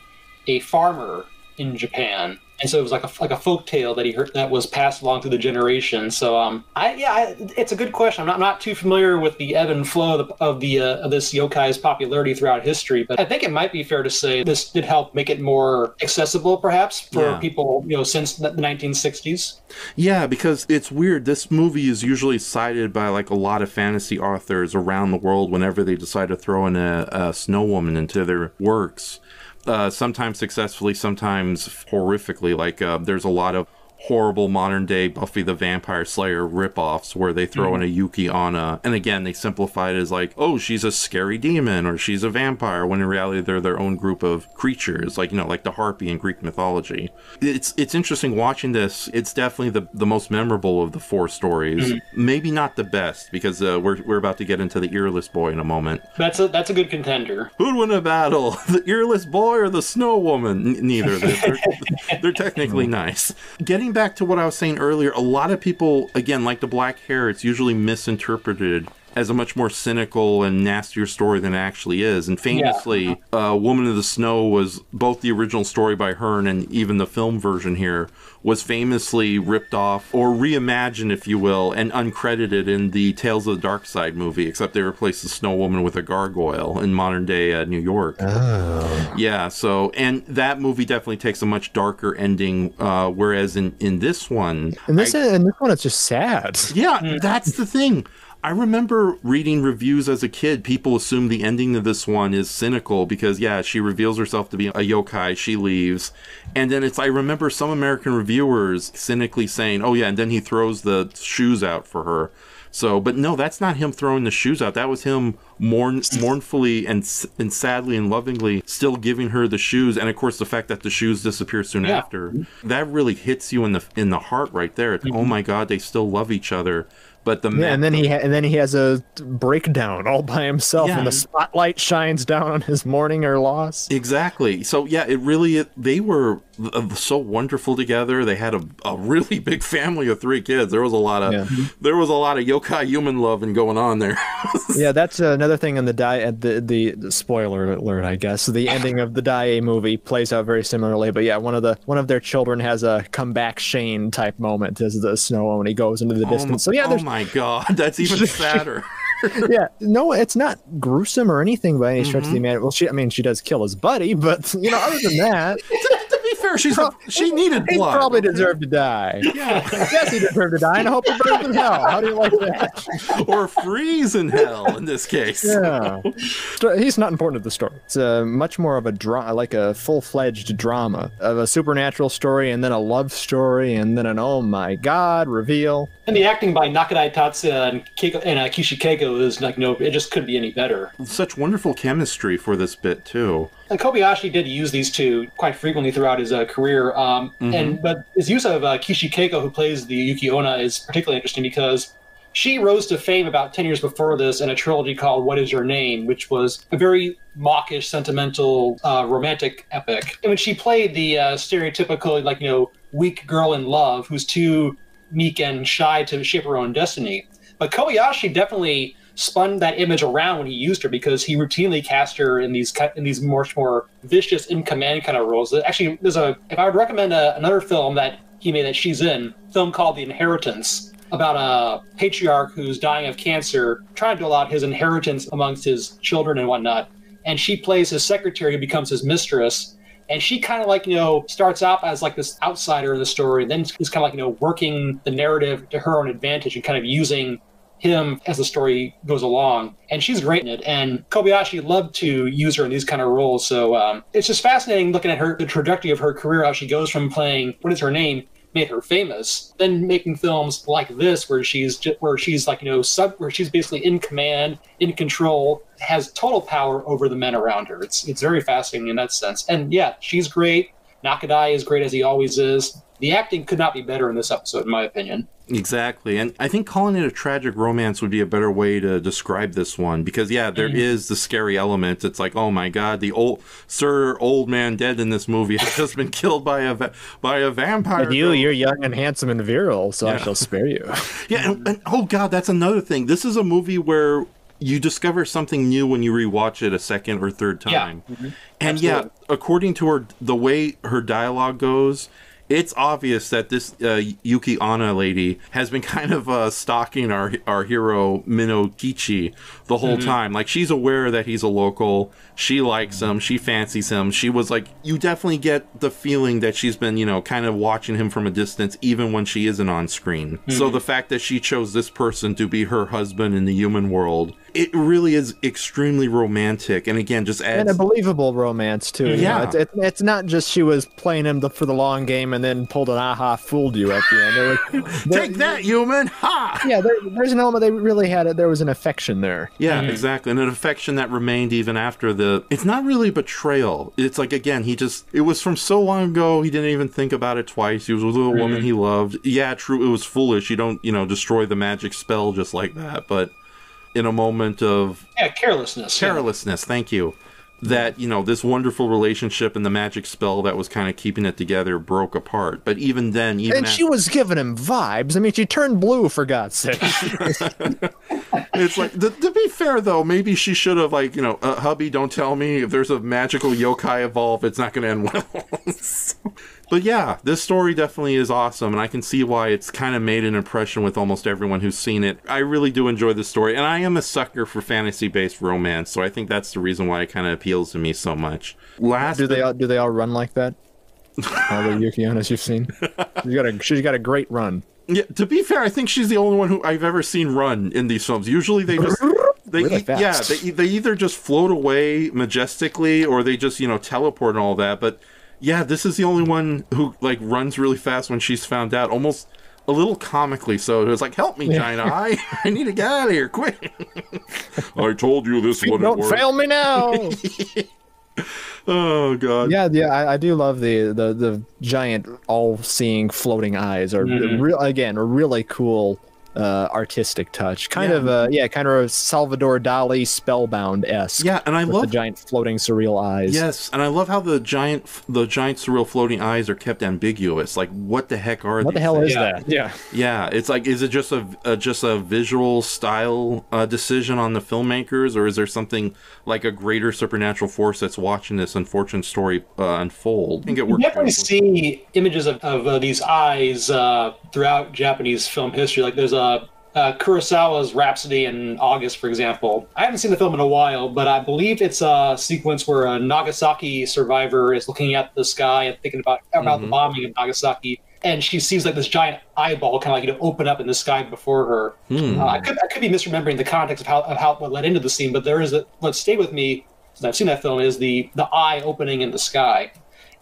a farmer in Japan, and so it was like a like a folk tale that he heard that was passed along through the generations. So, um, I yeah, I, it's a good question. I'm not, I'm not too familiar with the ebb and flow of, the, of the uh, of this yokai's popularity throughout history, but I think it might be fair to say this did help make it more accessible, perhaps, for Yeah. people you know since the 1960s. Yeah, because it's weird. This movie is usually cited by like a lot of fantasy authors around the world whenever they decide to throw in a, a snow woman into their works. Uh, sometimes successfully, sometimes horrifically. Like uh, there's a lot of horrible modern day Buffy the Vampire Slayer ripoffs where they throw in a Yuki Onna, and again they simplify it as like, oh, she's a scary demon or she's a vampire, when in reality they're their own group of creatures, like you know, like the harpy in Greek mythology. It's it's interesting watching this. It's definitely the the most memorable of the four stories. Maybe not the best because uh, we're we're about to get into the earless boy in a moment. That's a that's a good contender. Who'd win a battle, (laughs) the earless boy or the snow woman? N- neither. They're, they're, they're technically (laughs) nice. Getting back to what I was saying earlier, a lot of people, again, like the black hair, it's usually misinterpreted as a much more cynical and nastier story than it actually is. And famously, uh, Woman of the Snow was both the original story by Hearn and even the film version here was famously ripped off or reimagined, if you will, and uncredited in the Tales of the Dark Side movie, except they replaced the Snow Woman with a gargoyle in modern day uh, New York. Yeah, so and that movie definitely takes a much darker ending, uh, whereas in in this one, And this and this one is just sad. yeah, that's the thing. I remember reading reviews as a kid. People assume the ending of this one is cynical because, yeah, she reveals herself to be a yokai, she leaves. And then it's, I remember some American reviewers cynically saying, oh, yeah, and then he throws the shoes out for her. So, but no, that's not him throwing the shoes out. That was him mourn mournfully and and sadly and lovingly still giving her the shoes and of course the fact that the shoes disappear soon Yeah. after that really hits you in the in the heart right there it's, mm-hmm. oh my god they still love each other but the Yeah, ma- and then he ha- and then he has a breakdown all by himself, Yeah. and the spotlight shines down on his mourning or loss. Exactly. So yeah, it really it, they were so wonderful together. They had a, a really (laughs) big family of three kids. There was a lot of Yeah. there was a lot of yokai human loving going on there. (laughs) Yeah, that's another thing in the die. The, the the spoiler alert, I guess. The ending of the Daiei movie plays out very similarly. But yeah, one of the one of their children has a comeback Shane type moment as the snow when he goes into the oh, distance. So yeah, oh my god, that's (laughs) even sadder. yeah, no, it's not gruesome or anything by any stretch Mm-hmm. of the imagination. Well, she, I mean, she does kill his buddy, but you know, other than that, fair, she's a, she needed he blood. probably deserved to die. (laughs) yeah, yes, he deserved to die, and I hope he burns in hell. How do you like that? (laughs) or freeze in hell in this case. Yeah, he's not important to the story. It's a much more of a drama, like a full-fledged drama of a supernatural story, and then a love story, and then an oh my god reveal. And the acting by Nakadai Tatsuya and, Keiko, and uh, Kishi Keiko is like no, it just couldn't be any better. Such wonderful chemistry for this bit too. And Kobayashi did use these two quite frequently throughout his uh, career. Um, And but his use of uh, Kishi Keiko, who plays the Yuki Onna, is particularly interesting because she rose to fame about ten years before this in a trilogy called "What Is Your Name," which was a very mawkish, sentimental, uh, romantic epic. And when she played the uh, stereotypical, like you know, weak girl in love who's too meek and shy to shape her own destiny. But Kobayashi definitely spun that image around when he used her because he routinely cast her in these in these much more vicious, in command kind of roles. Actually, there's a if I would recommend a, another film that he made that she's in, film called The Inheritance about a patriarch who's dying of cancer, trying to out his inheritance amongst his children and whatnot. And she plays his secretary who becomes his mistress and she kind of like you know starts out as like this outsider in the story then is kind of like you know working the narrative to her own advantage and kind of using him as the story goes along and she's great in it and kobayashi loved to use her in these kind of roles so um, it's just fascinating looking at her the trajectory of her career how she goes from playing what is her name made her famous then making films like this where she's just, where she's like you know sub where she's basically in command in control has total power over the men around her. It's it's very fascinating in that sense. And yeah she's great. Nakadai is great as he always is the acting could not be better in this episode in my opinion Exactly. And I think calling it a tragic romance would be a better way to describe this one because yeah, there mm. is the scary element. It's like, "Oh my god, the old Sir Old Man Dead in this movie (laughs) has just been killed by a va- by a vampire." And you, girl." you're young and handsome and virile, so I shall spare you. (laughs) Yeah, and, and oh god, that's another thing. This is a movie where you discover something new when you rewatch it a second or third time. Yeah. time. Mm-hmm. And yeah, according to her, the way her dialogue goes, it's obvious that this uh, Yuki Onna lady has been kind of uh, stalking our our hero Minokichi the whole time. Like she's aware that he's a local. She likes him. She fancies him. She was like, you definitely get the feeling that she's been, you know, kind of watching him from a distance, even when she isn't on screen. So the fact that she chose this person to be her husband in the human world, it really is extremely romantic. And again, just adds. and a believable romance too. you know. Yeah. it's, it's, it's not just she was playing him the, for the long game and then pulled an aha, fooled you at the end. There was- (laughs) there- Take that, human! Ha! yeah, there, there's an element they really had. It. There was an affection there. Yeah, mm-hmm. exactly. And an affection that remained even after the. It's not really betrayal. It's like, again, he just. It was from so long ago, he didn't even think about it twice. He was with a woman mm-hmm. he loved. Yeah, true, it was foolish. You don't, you know, destroy the magic spell just like that. But in a moment of yeah carelessness yeah. carelessness, thank you, that, you know, this wonderful relationship and the magic spell that was kind of keeping it together broke apart. But even then, even And at- she was giving him vibes. I mean, she turned blue for God's sake. (laughs) (laughs) It's like to, to be fair though, maybe she should have like you know, uh, hubby, don't tell me if there's a magical yokai evolve, it's not going to end well. (laughs) but yeah, this story definitely is awesome, and I can see why it's kind of made an impression with almost everyone who's seen it. I really do enjoy this story, and I am a sucker for fantasy-based romance, so I think that's the reason why it kind of appeals to me so much. Last, do they all do they all run like that? (laughs) All the Yuki Onnas you've seen. She's got a she's got a great run. Yeah, to be fair, I think she's the only one who I've ever seen run in these films. Usually they just (laughs) they Really e- yeah, they they either just float away majestically or they just, you know, teleport and all that, but yeah, this is the only one who like runs really fast when she's found out. Almost a little comically so. It was like, "Help me, giant eye! (laughs) I need to get out of here, quick!" (laughs) I told you this wouldn't Don't work. fail me now. (laughs) Oh god. yeah, yeah, I, I do love the the the giant, all-seeing, floating eyes. Are Mhm. real again a really cool uh, artistic touch. Kind Yeah. of uh, yeah, kind of a Salvador Dali spellbound esque. Yeah, and I with love the giant floating surreal eyes. Yes, and I love how the giant, the giant surreal floating eyes are kept ambiguous. Like, what the heck are What the hell things? is Yeah. that? Yeah. Yeah, it's like, is it just a, a just a visual style uh, decision on the filmmakers, or is there something like a greater supernatural force that's watching this unfortunate story uh, unfold? I think it works. You works. definitely quite see images of, of uh, these eyes uh, throughout Japanese film history. Like there's a uh, Kurosawa's Rhapsody in August, for example. I haven't seen the film in a while, but I believe it's a sequence where a Nagasaki survivor is looking at the sky and thinking about about the Mhm. bombing of Nagasaki. And she sees like this giant eyeball kind of like you know open up in the sky before her. Hmm. Uh, I could I could be misremembering the context of how of how what led into the scene, but there is a what stayed with me since I've seen that film is the the eye opening in the sky,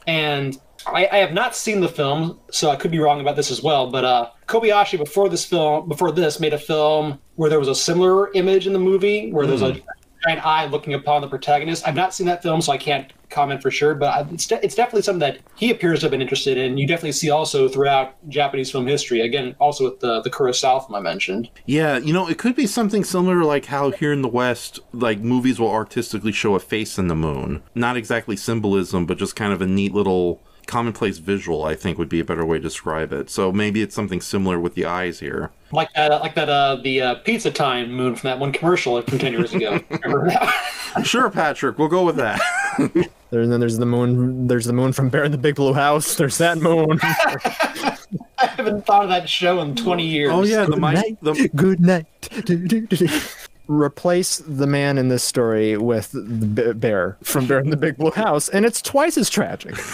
and I, I have not seen the film, so I could be wrong about this as well. But uh, Kobayashi before this film before this made a film where there was a similar image in the movie where there's a giant eye looking upon the protagonist. I've not seen that film, so I can't comment for sure. But I- it's de- it's definitely something that he appears to have been interested in. You definitely see also throughout Japanese film history. Again, also with the the Kurosawa film I mentioned. Yeah, you know, it could be something similar like how here in the West, like movies will artistically show a face in the moon. Not exactly symbolism, but just kind of a neat little commonplace visual, I think would be a better way to describe it. So maybe it's something similar with the eyes here. like that, like that, uh, the uh, Pizza Time moon from that one commercial from ten years ago. (laughs) Sure, Patrick, we'll go with that. (laughs) There, and then there's the moon. There's the moon from Bear in the Big Blue House. There's that moon. (laughs) I haven't thought of that show in twenty years. oh yeah, the Good mice. night. The, Good night. Replace the man in this story with the bear from Bear in the Big Blue House, and it's twice as tragic. (laughs)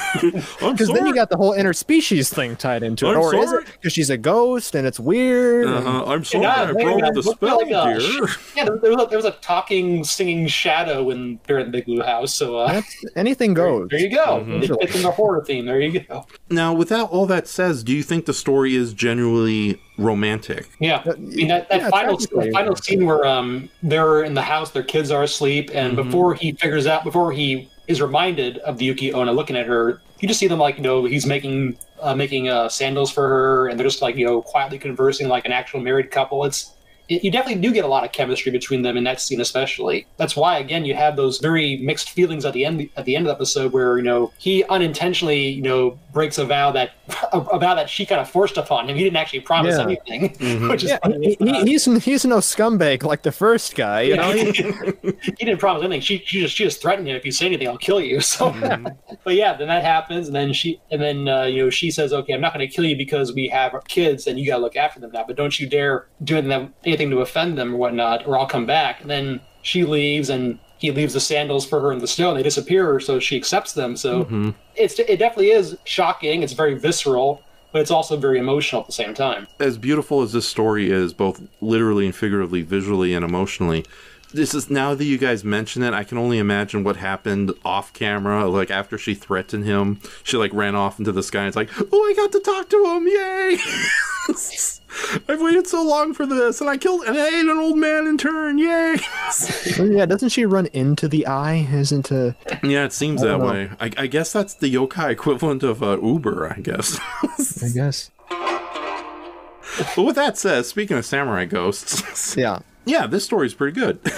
Because then you got the whole interspecies thing tied into it, I'm or is it because she's a ghost and it's weird? and- Uh-huh. I'm sorry, Yeah, I there- broke yeah, the spell, like a- dear. (laughs) yeah. There, there, was a, there was a talking, singing shadow in Bear in the Big Blue House. So uh, anything (laughs) goes. there you go. Mm-hmm. It fits in the horror theme. There you go. Now, without all that says, do you think the story is genuinely romantic? Yeah, I mean that, that Yeah, final tragically. final scene where um they're in the house, their kids are asleep, and Mm-hmm. before he figures out, before he is reminded of the Yuki Onna looking at her, you just see them like you know he's making uh, making uh, sandals for her, and they're just like you know quietly conversing like an actual married couple. It's it, you definitely do get a lot of chemistry between them in that scene, especially. That's why again you have those very mixed feelings at the end at the end of the episode where you know he unintentionally you know breaks a vow that (laughs) a, a vow that she kind of forced upon him. He didn't actually promise Yeah. anything, (laughs) mm-hmm. which is Yeah, funny. he, he- uh, he's he's no scumbag like the first guy. You know, he, (laughs) He- he didn't promise anything. She, she just she just threatened him. If you say anything, I'll kill you. So, mm-hmm. but yeah, then that happens, and then she and then uh, you know she says, "Okay, I'm not going to kill you because we have kids, and you got to look after them now. But don't you dare do anything, anything to offend them or whatnot, or I'll come back." And then she leaves, and he leaves the sandals for her in the snow, and they disappear. So she accepts them. So mm-hmm. it's it definitely is shocking. It's very visceral. But it's also very emotional at the same time. as beautiful as this story is, both literally and figuratively, visually and emotionally, this is now that you guys mention it, I can only imagine what happened off camera. Like after she threatened him, she like ran off into the sky. And it's like, oh, I got to talk to him! Yay! (laughs) (laughs) I've waited so long for this, and I killed and I ate an old man in turn! Yay! (laughs) yeah, doesn't she run into the eye? Isn't uh yeah, it seems I that know. way. I, I guess that's the yokai equivalent of uh, Uber. I guess. I guess. (laughs) but with that said, speaking of samurai ghosts, Yeah. Yeah, this story's pretty good. (laughs)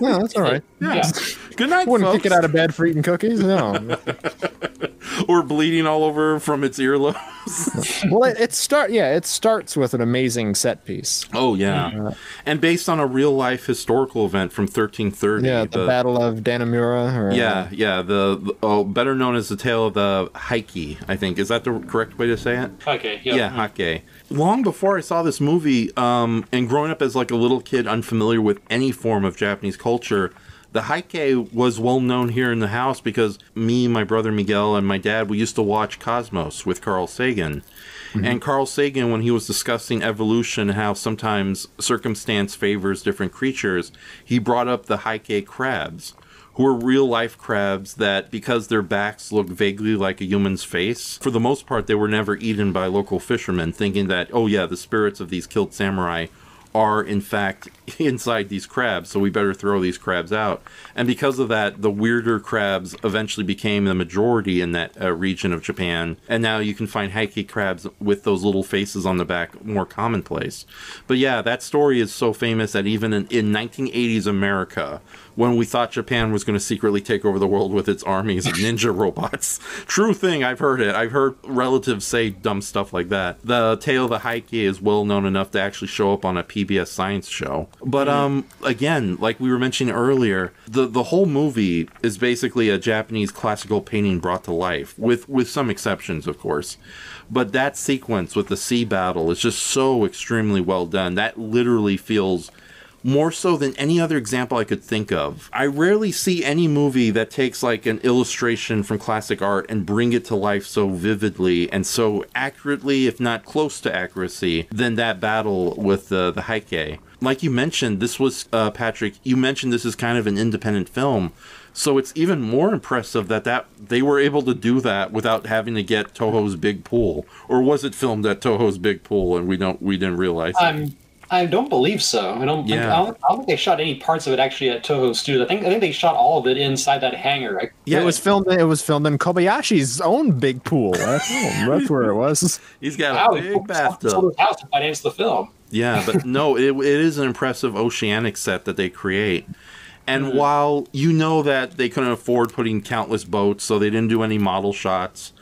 Yeah, that's all right. Yeah. (laughs) Yeah. Good night, Wouldn't folks. kick it out of bed for eating cookies. No. (laughs) or bleeding all over from its earlobes. well, it, it start. Yeah, it starts with an amazing set piece. oh yeah, uh, and based on a real life historical event from 1330. Yeah, the, Battle of Dan-no-ura. Or, uh, Yeah, yeah, the, the oh, better known as the tale of the Heike. I think is that the correct way to say it? Okay. Yeah, mm-hmm. Hake. Long before I saw this movie, um, and growing up as like a little kid, unfamiliar with any form of Japanese culture, the Heike was well known here in the house because me, my brother Miguel, and my dad we used to watch Cosmos with Carl Sagan. And Carl Sagan, when he was discussing evolution, how sometimes circumstance favors different creatures, he brought up the Heike crabs, who are real life crabs that because their backs look vaguely like a human's face, for the most part they were never eaten by local fishermen thinking that oh yeah, the spirits of these killed samurai are in fact (laughs) inside these crabs, so we better throw these crabs out. And because of that, the weirder crabs eventually became the majority in that uh, region of Japan. And now you can find heike crabs with those little faces on the back more commonplace. But yeah, that story is so famous that even in, in 1980s America, when we thought Japan was going to secretly take over the world with its armies of ninja (laughs) robots. True thing, I've heard it. I've heard relatives say dumb stuff like that. The tale of the Heike is well known enough to actually show up on a PBS science show. But um again, like we were mentioning earlier, the the whole movie is basically a Japanese classical painting brought to life with with some exceptions, of course. But that sequence with the sea battle is just so extremely well done. That literally feels more so than any other example I could think of. I rarely see any movie that takes like an illustration from classic art and bring it to life so vividly and so accurately, if not close to accuracy, than that battle with the the Heike. Like you mentioned, this was uh, Patrick. You mentioned this is kind of an independent film. So it's even more impressive that, that they were able to do that without having to get Toho's big pool, or was it filmed at Toho's big pool and we don't we didn't realize? Um, I don't believe so. I don't. Think, Yeah. I, don't, I don't think they shot any parts of it actually at Toho Studio. I think I think they shot all of it inside that hangar. I, it was filmed. It was filmed in Kobayashi's own big pool. That's, (laughs) that's where it was. He's got Wow, a he big bathtub. his house to finance the film. Yeah, but (laughs) no, it, it is an impressive oceanic set that they create. And Mm-hmm. while you know that they couldn't afford putting countless boats, so they didn't do any model shots,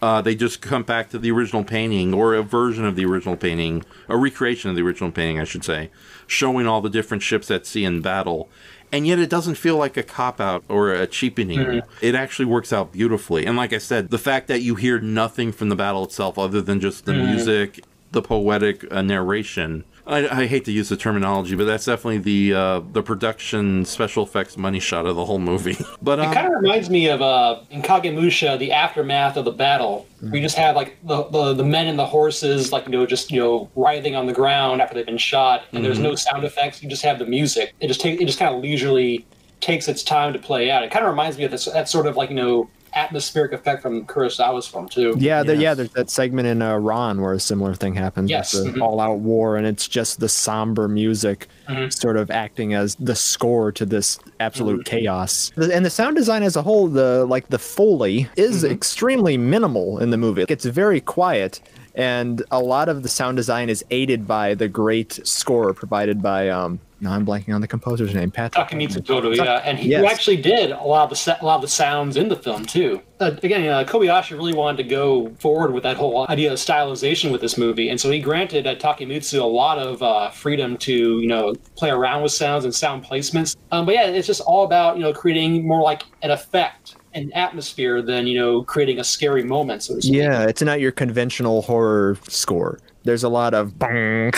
uh, they just come back to the original painting or a version of the original painting, a recreation of the original painting, I should say, showing all the different ships at sea in battle. And yet it doesn't feel like a cop out or a cheapening. Mm-hmm. It actually works out beautifully. And like I said, the fact that you hear nothing from the battle itself other than just the Mm-hmm. music, the poetic uh, narration. I, I hate to use the terminology, but that's definitely the uh, the production special effects money shot of the whole movie. (laughs) But It um, kind of reminds me of uh, in Kagemusha, the aftermath of the battle. Where you just have like the, the the men and the horses, like you know, just you know, writhing on the ground after they've been shot, and there's no sound effects. You just have the music. It just take it just kind of leisurely takes its time to play out. It kind of reminds me of this that sort of like you know atmospheric effect from Kurosawa's film too. Yeah, there, yeah. There's that segment in Ran where a similar thing happens. Yes, with the mhm. all-out war, and it's just the somber music, Mhm. sort of acting as the score to this absolute Mm-hmm. chaos. And the sound design as a whole, the like the foley, is Mm-hmm. extremely minimal in the movie. It's very quiet. And a lot of the sound design is aided by the great score provided by um. No, I'm blanking on the composer's name. Patrick. Takemitsu Toru, yeah, and he Yes. actually did a lot of the a lot of the sounds in the film too. Uh, again, uh, Kobayashi really wanted to go forward with that whole idea of stylization with this movie, and so he granted uh, Takemitsu a lot of uh, freedom to you know play around with sounds and sound placements. Um, but yeah, it's just all about you know creating more like an effect an atmosphere than you know creating a scary moment. So to speak. Yeah, it's not your conventional horror score. There's a lot of to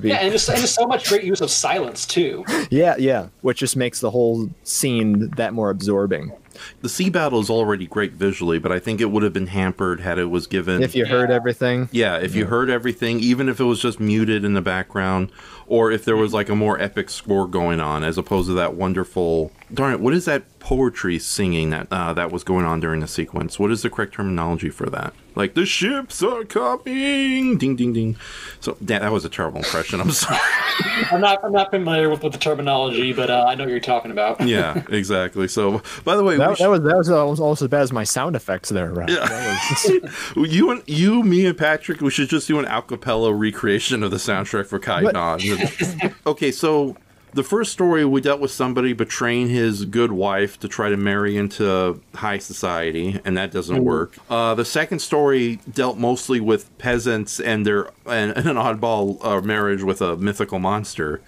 be Yeah, and just, and just so much great use of silence too. Yeah, yeah, which just makes the whole scene that more absorbing. the sea battle is already great visually, but I think it would have been hampered had it was given. If you heard everything, yeah, if you heard everything, even if it was just muted in the background, or if there was like a more epic score going on, as opposed to that wonderful. Darn it! What is that poetry singing that uh, that was going on during the sequence? What is the correct terminology for that? Like the ships are coming, ding ding ding. So that, that was a terrible impression. I'm (laughs) sorry. I'm not I'm not familiar with, with the terminology, but uh, I know what you're talking about. (laughs) yeah, exactly. So, by the way, we that, should- was that was almost, almost as bad as my sound effects there. Right? Yeah. (laughs) you and you, me, and Patrick, we should just do an acapella recreation of the soundtrack for Okay, so the first story we dealt with somebody betraying his good wife to try to marry into high society, and that doesn't work. Uh, the second story dealt mostly with peasants and their and, and an oddball uh, marriage with a mythical monster.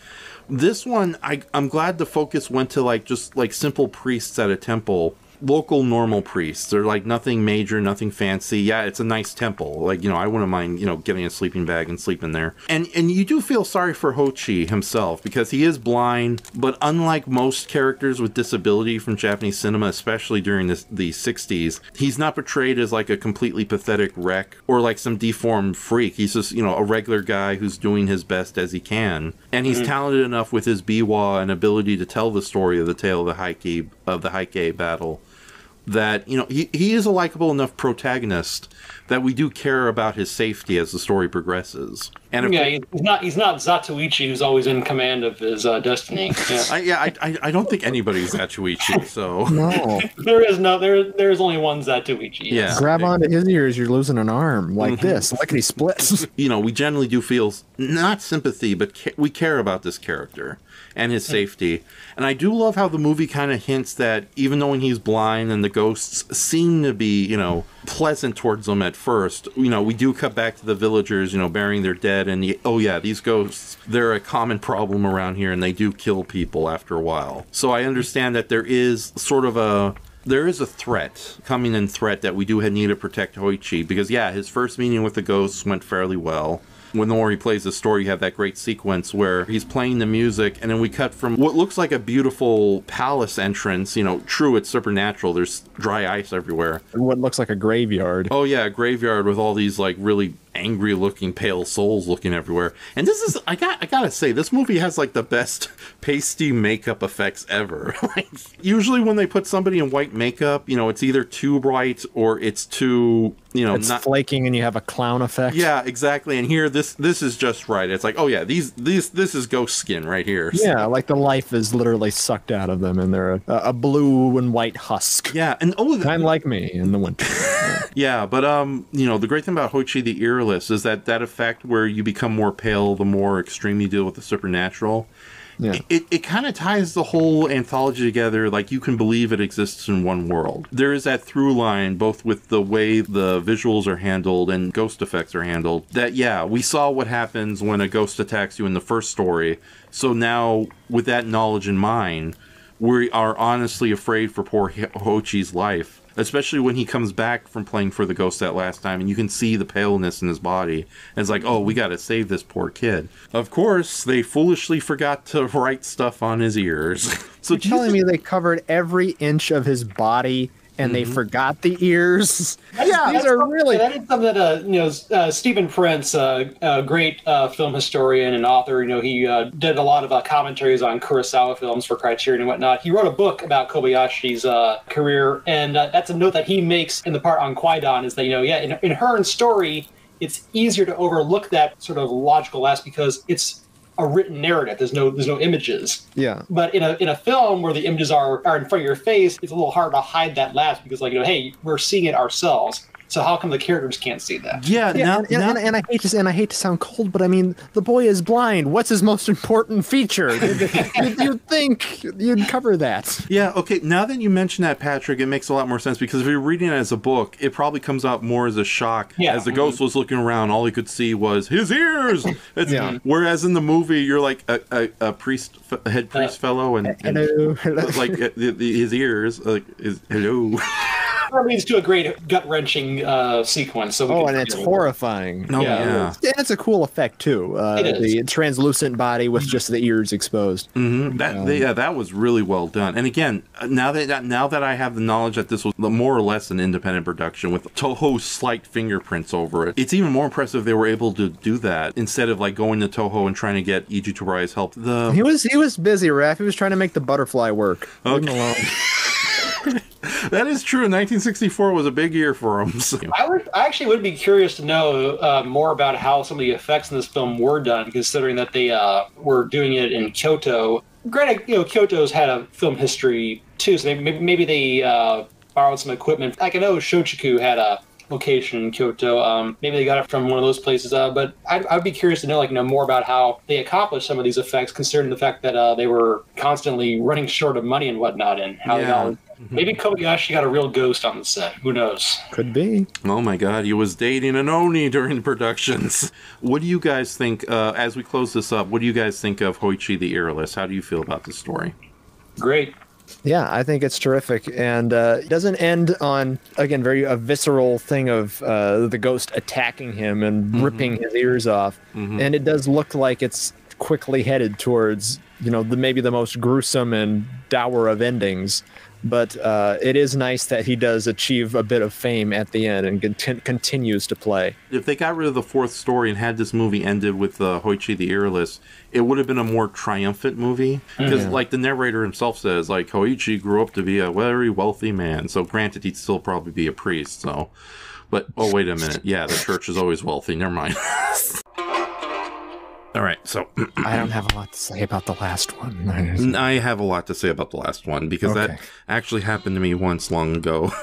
This one, I, I'm glad the focus went to like just like simple priests at a temple local normal priests. They're like nothing major, nothing fancy. Yeah, it's a nice temple. Like, you know, I wouldn't mind, you know, getting a sleeping bag and sleeping there. And and you do feel sorry for Hoichi himself because he is blind, but unlike most characters with disability from Japanese cinema, especially during this, the 60s, he's not portrayed as like a completely pathetic wreck or like some deformed freak. He's just, you know, a regular guy who's doing his best as he can. And he's mm-hmm. talented enough with his biwa and ability to tell the story of the tale of the Heike of the Heike battle that you know he, he is a likable enough protagonist that we do care about his safety as the story progresses. And Yeah, course- he's not he's not Zatoichi who's always in command of his uh, destiny. Yeah. (laughs) I, yeah, I, I, I don't think anybody's that Chuichi, so No. (laughs) there is no there there is only one Zatoichi. Yeah. Grab onto his ears, you're losing an arm like this. Lickety splits. (laughs) you know we generally do feel not sympathy, but ca- we care about this character and his safety. And I do love how the movie kind of hints that even though he's blind and the ghosts seem to be you know pleasant towards him at first, you know we do cut back to the villagers, you know burying their dead, and y- oh yeah, these ghosts they're a common problem around here, and they do kill people after a while. So I understand that there is sort of a there is a threat, coming in threat that we do need to protect Hoichi because yeah, his first meeting with the ghosts went fairly well. When the more he plays the story, you have that great sequence where he's playing the music, and then we cut from what looks like a beautiful palace entrance. You know, true, it's supernatural. There's dry ice everywhere. what looks like a graveyard. Oh yeah, a graveyard with all these like really angry looking pale souls looking everywhere. And this is I got I gotta say, this movie has like the best (laughs) pasty makeup effects ever. (laughs) like usually when they put somebody in white makeup, you know, it's either too bright or it's too you know it's not flaking and you have a clown effect. yeah, exactly. And here, this this is just right. It's like, oh yeah, these these this is ghost skin right here. (laughs) Yeah, like the life is literally sucked out of them and they're a, a blue and white husk. Yeah, and oh, Kind of like me in the winter. (laughs) Yeah, but um, you know, the great thing about Hoichi the Earless is that that effect where you become more pale the more extreme you deal with the supernatural. Yeah. It, it kind of ties the whole anthology together like you can believe it exists in one world. There is that through line both with the way the visuals are handled and ghost effects are handled that yeah, we saw what happens when a ghost attacks you in the first story. So now with that knowledge in mind, we are honestly afraid for poor Ho- Hoichi's life especially when he comes back from playing for the ghost that last time and you can see the paleness in his body. And it's like oh we got to save this poor kid. Of course they foolishly forgot to (laughs) write stuff on his ears. (laughs) So You're telling me they covered every inch of his body and they forgot the ears? (laughs) That's- yeah, these are really. That is something that uh, you know uh, Stephen Prince, uh, a great uh, film historian and author. You know, he uh, did a lot of uh, commentaries on Kurosawa films for Criterion and whatnot. He wrote a book about Kobayashi's uh, career, and uh, that's a note that he makes in the part on Kwaidan is that you know, yeah, in, in Hearn's story, it's easier to overlook that sort of logical aspect because it's a written narrative. There's no there's no images. Yeah. But in a in a film where the images are, are in front of your face, it's a little hard to hide that lapse because like you know, hey, we're seeing it ourselves. So how come the characters can't see that? yeah, Yeah, now, and, and, now- and, and I hate to and I hate to sound cold, but I mean the boy is blind. What's his most important feature? (laughs) you'd, you'd think you'd cover that. yeah okay now that you mention that patrick it makes a lot more sense because if you're reading it as a book it probably comes out more as a shock Yeah. as the ghost was looking around all he could see was his ears (laughs) It's- Yeah. whereas in the movie you're like a, a, a priest a head priest fellow and, and Hello. like uh, the, the, his ears like is hello (laughs) That leads to a great gut wrenching uh, sequence. So we Oh, and it's horrifying. no Yeah. yeah, And it's a cool effect too. Uh, It is. the translucent body with just the ears exposed. Mm-hmm. That they, yeah, that was really well done. And again, uh, now that, that now that I have the knowledge that this was more or less an independent production with Toho's slight fingerprints over it, it's even more impressive they were able to do that instead of like going to Toho and trying to get Eiji Tsuburaya's help. The He was he was busy, Raf. He was trying to make the butterfly work. Leave him Okay. (laughs) (laughs) that is true. 1964 was a big year for him. So. I would, I actually would be curious to know uh, more about how some of the effects in this film were done, considering that they uh, were doing it in Kyoto. Granted, you know, Kyoto's had a film history too, so maybe, maybe they uh, borrowed some equipment. Like I know Shochiku had a location in Kyoto. Um, maybe they got it from one of those places. Uh, but I'd, I'd be curious to know, like, you know, more about how they accomplished some of these effects, considering the fact that uh, they were constantly running short of money and whatnot, and how they Yeah. all. Maybe Kobayashi got a real ghost on the set. Who knows? Could be. Oh my god, he was dating an Oni during the productions. What do you guys think, uh, as we close this up, what do you guys think of Hoichi the Earless? How do you feel about this story? Great. Yeah, I think it's terrific, and uh, it doesn't end on again very a visceral thing of uh, the ghost attacking him and ripping his ears off, and it does look like it's quickly headed towards you know the maybe the most gruesome and dour of endings. But uh, it is nice that he does achieve a bit of fame at the end and contin- continues to play. If they got rid of the fourth story and had this movie ended with uh, Hoichi the Earless, it would have been a more triumphant movie. Because, like the narrator himself says, like Hoichi grew up to be a very wealthy man. So, granted, he'd still probably be a priest. So, but oh, wait a minute. Yeah, the church is always wealthy. Never mind. (laughs) All right, so (clears throat) I don't have a lot to say about the last one. (laughs) I have a lot to say about the last one because Okay. that actually happened to me once long ago. (laughs)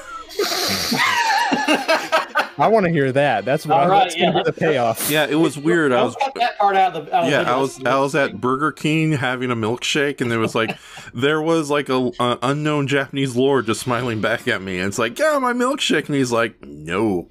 I want to hear that. That's what All I'm right, that's gonna yeah. be the payoff. yeah, it was weird. I was cut that part out of the. Out of yeah, the I was I was at Burger King having a milkshake, and there was like (laughs) there was like a, a unknown Japanese lord just smiling back at me, and it's like, yeah, my milkshake, and he's like, no,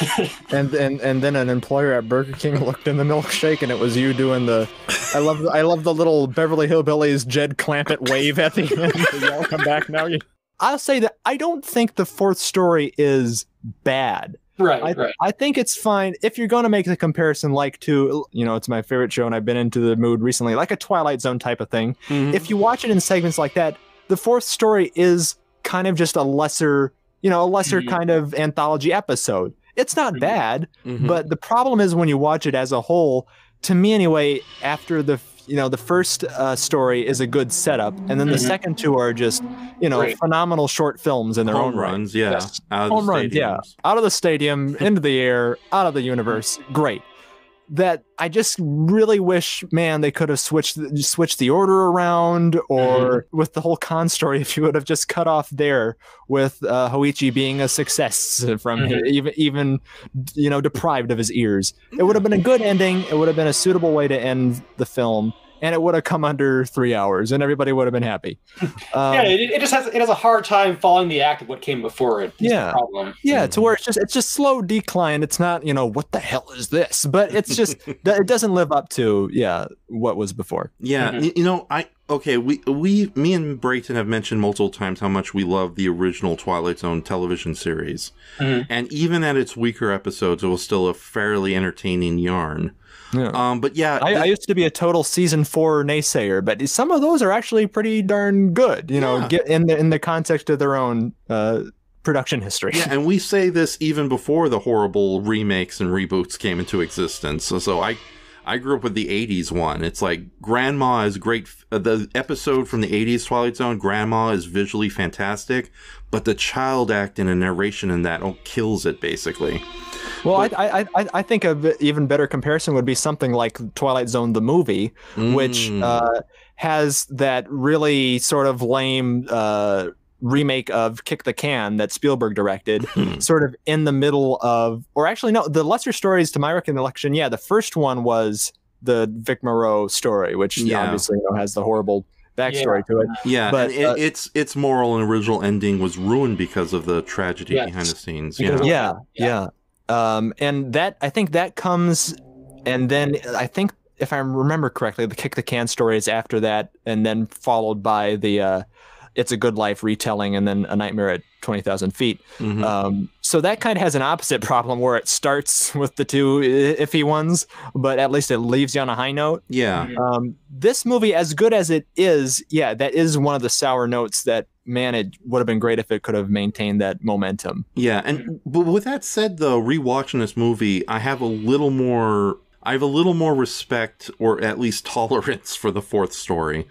(laughs) And and and then an employer at Burger King (laughs) looked in the milkshake, and it was you doing the. I love I love the little Beverly Hillbillies Jed Clampett wave at the end. (laughs) Y'all come back now. You. I'll say that I don't think the fourth story is bad. right, I, right. I think it's fine if you're going to make the comparison like to you know it's my favorite show and I've been into the mood recently like a Twilight Zone type of thing. If you watch it in segments like that, the fourth story is kind of just a lesser you know a lesser Mhm. kind of anthology episode. It's not bad, Mhm. but the problem is when you watch it as a whole. To me, anyway, after the you know the first uh, story is a good setup, and then the Mhm. second two are just you know Right. phenomenal short films in their home own right runs, yeah, Yes. out of home the runs, yeah, out of the stadium, into the air, out of the universe. Great. That I just really wish, man, they could have switched switched the order around, or with the whole con story, if you would have just cut off there with uh, Hoichi being a success from Mhm. even even you know deprived of his ears. It would have been a good ending. It would have been a suitable way to end the film, and it would have come under three hours, and everybody would have been happy. (laughs) Um, yeah, it, it just has it has a hard time following the act of what came before it. is the Yeah. problem. Yeah, to where it's just it's just slow decline. It's not you know what the hell is this, but it's just (laughs) it doesn't live up to yeah what was before. Yeah, Mhm. you know, I okay, we we me and Brayton have mentioned multiple times how much we love the original Twilight Zone television series, Mhm. and even at its weaker episodes, it was still a fairly entertaining yarn. Yeah. Um, but yeah, I, I used to be a total season four naysayer, but some of those are actually pretty darn good. You know, Yeah. get in the in the context of their own uh, production history. Yeah, and we say this even before the horrible remakes and reboots came into existence. So, so I, I grew up with the '80s one. It's like Grandma is great. uh, The episode from the '80s Twilight Zone, Grandma is visually fantastic, but the child act and a narration in that oh, kills it basically. Well, I, I I I think a bit- even better comparison would be something like Twilight Zone the movie, which Mm. uh, has that really sort of lame uh, remake of Kick the Can that Spielberg directed, (laughs) sort of in the middle of, or actually no, the lesser stories to my recollection, yeah, the first one was the Vic Morrow story, which Yeah. obviously you know, has the horrible backstory to it. Yeah, But, it, uh, its its moral and original ending was ruined because of the tragedy Yes. behind the scenes. Because Yeah, yeah, yeah. Um, and that I think that comes, and then I think if I remember correctly, the kick the can story is after that, and then followed by the uh, it's a good life retelling, and then a nightmare at twenty thousand feet. Mhm. Um, so that kind of has an opposite (laughs) problem where it starts with the two iffy ones, but at least it leaves you on a high note. yeah. Um, this movie, as good as it is, yeah, that is one of the sour notes that man, it would have been great if it could have maintained that momentum. Yeah, and but with that said, though, rewatching this movie, I have a little more. I have a little more respect, or at least (laughs) tolerance, for the fourth story,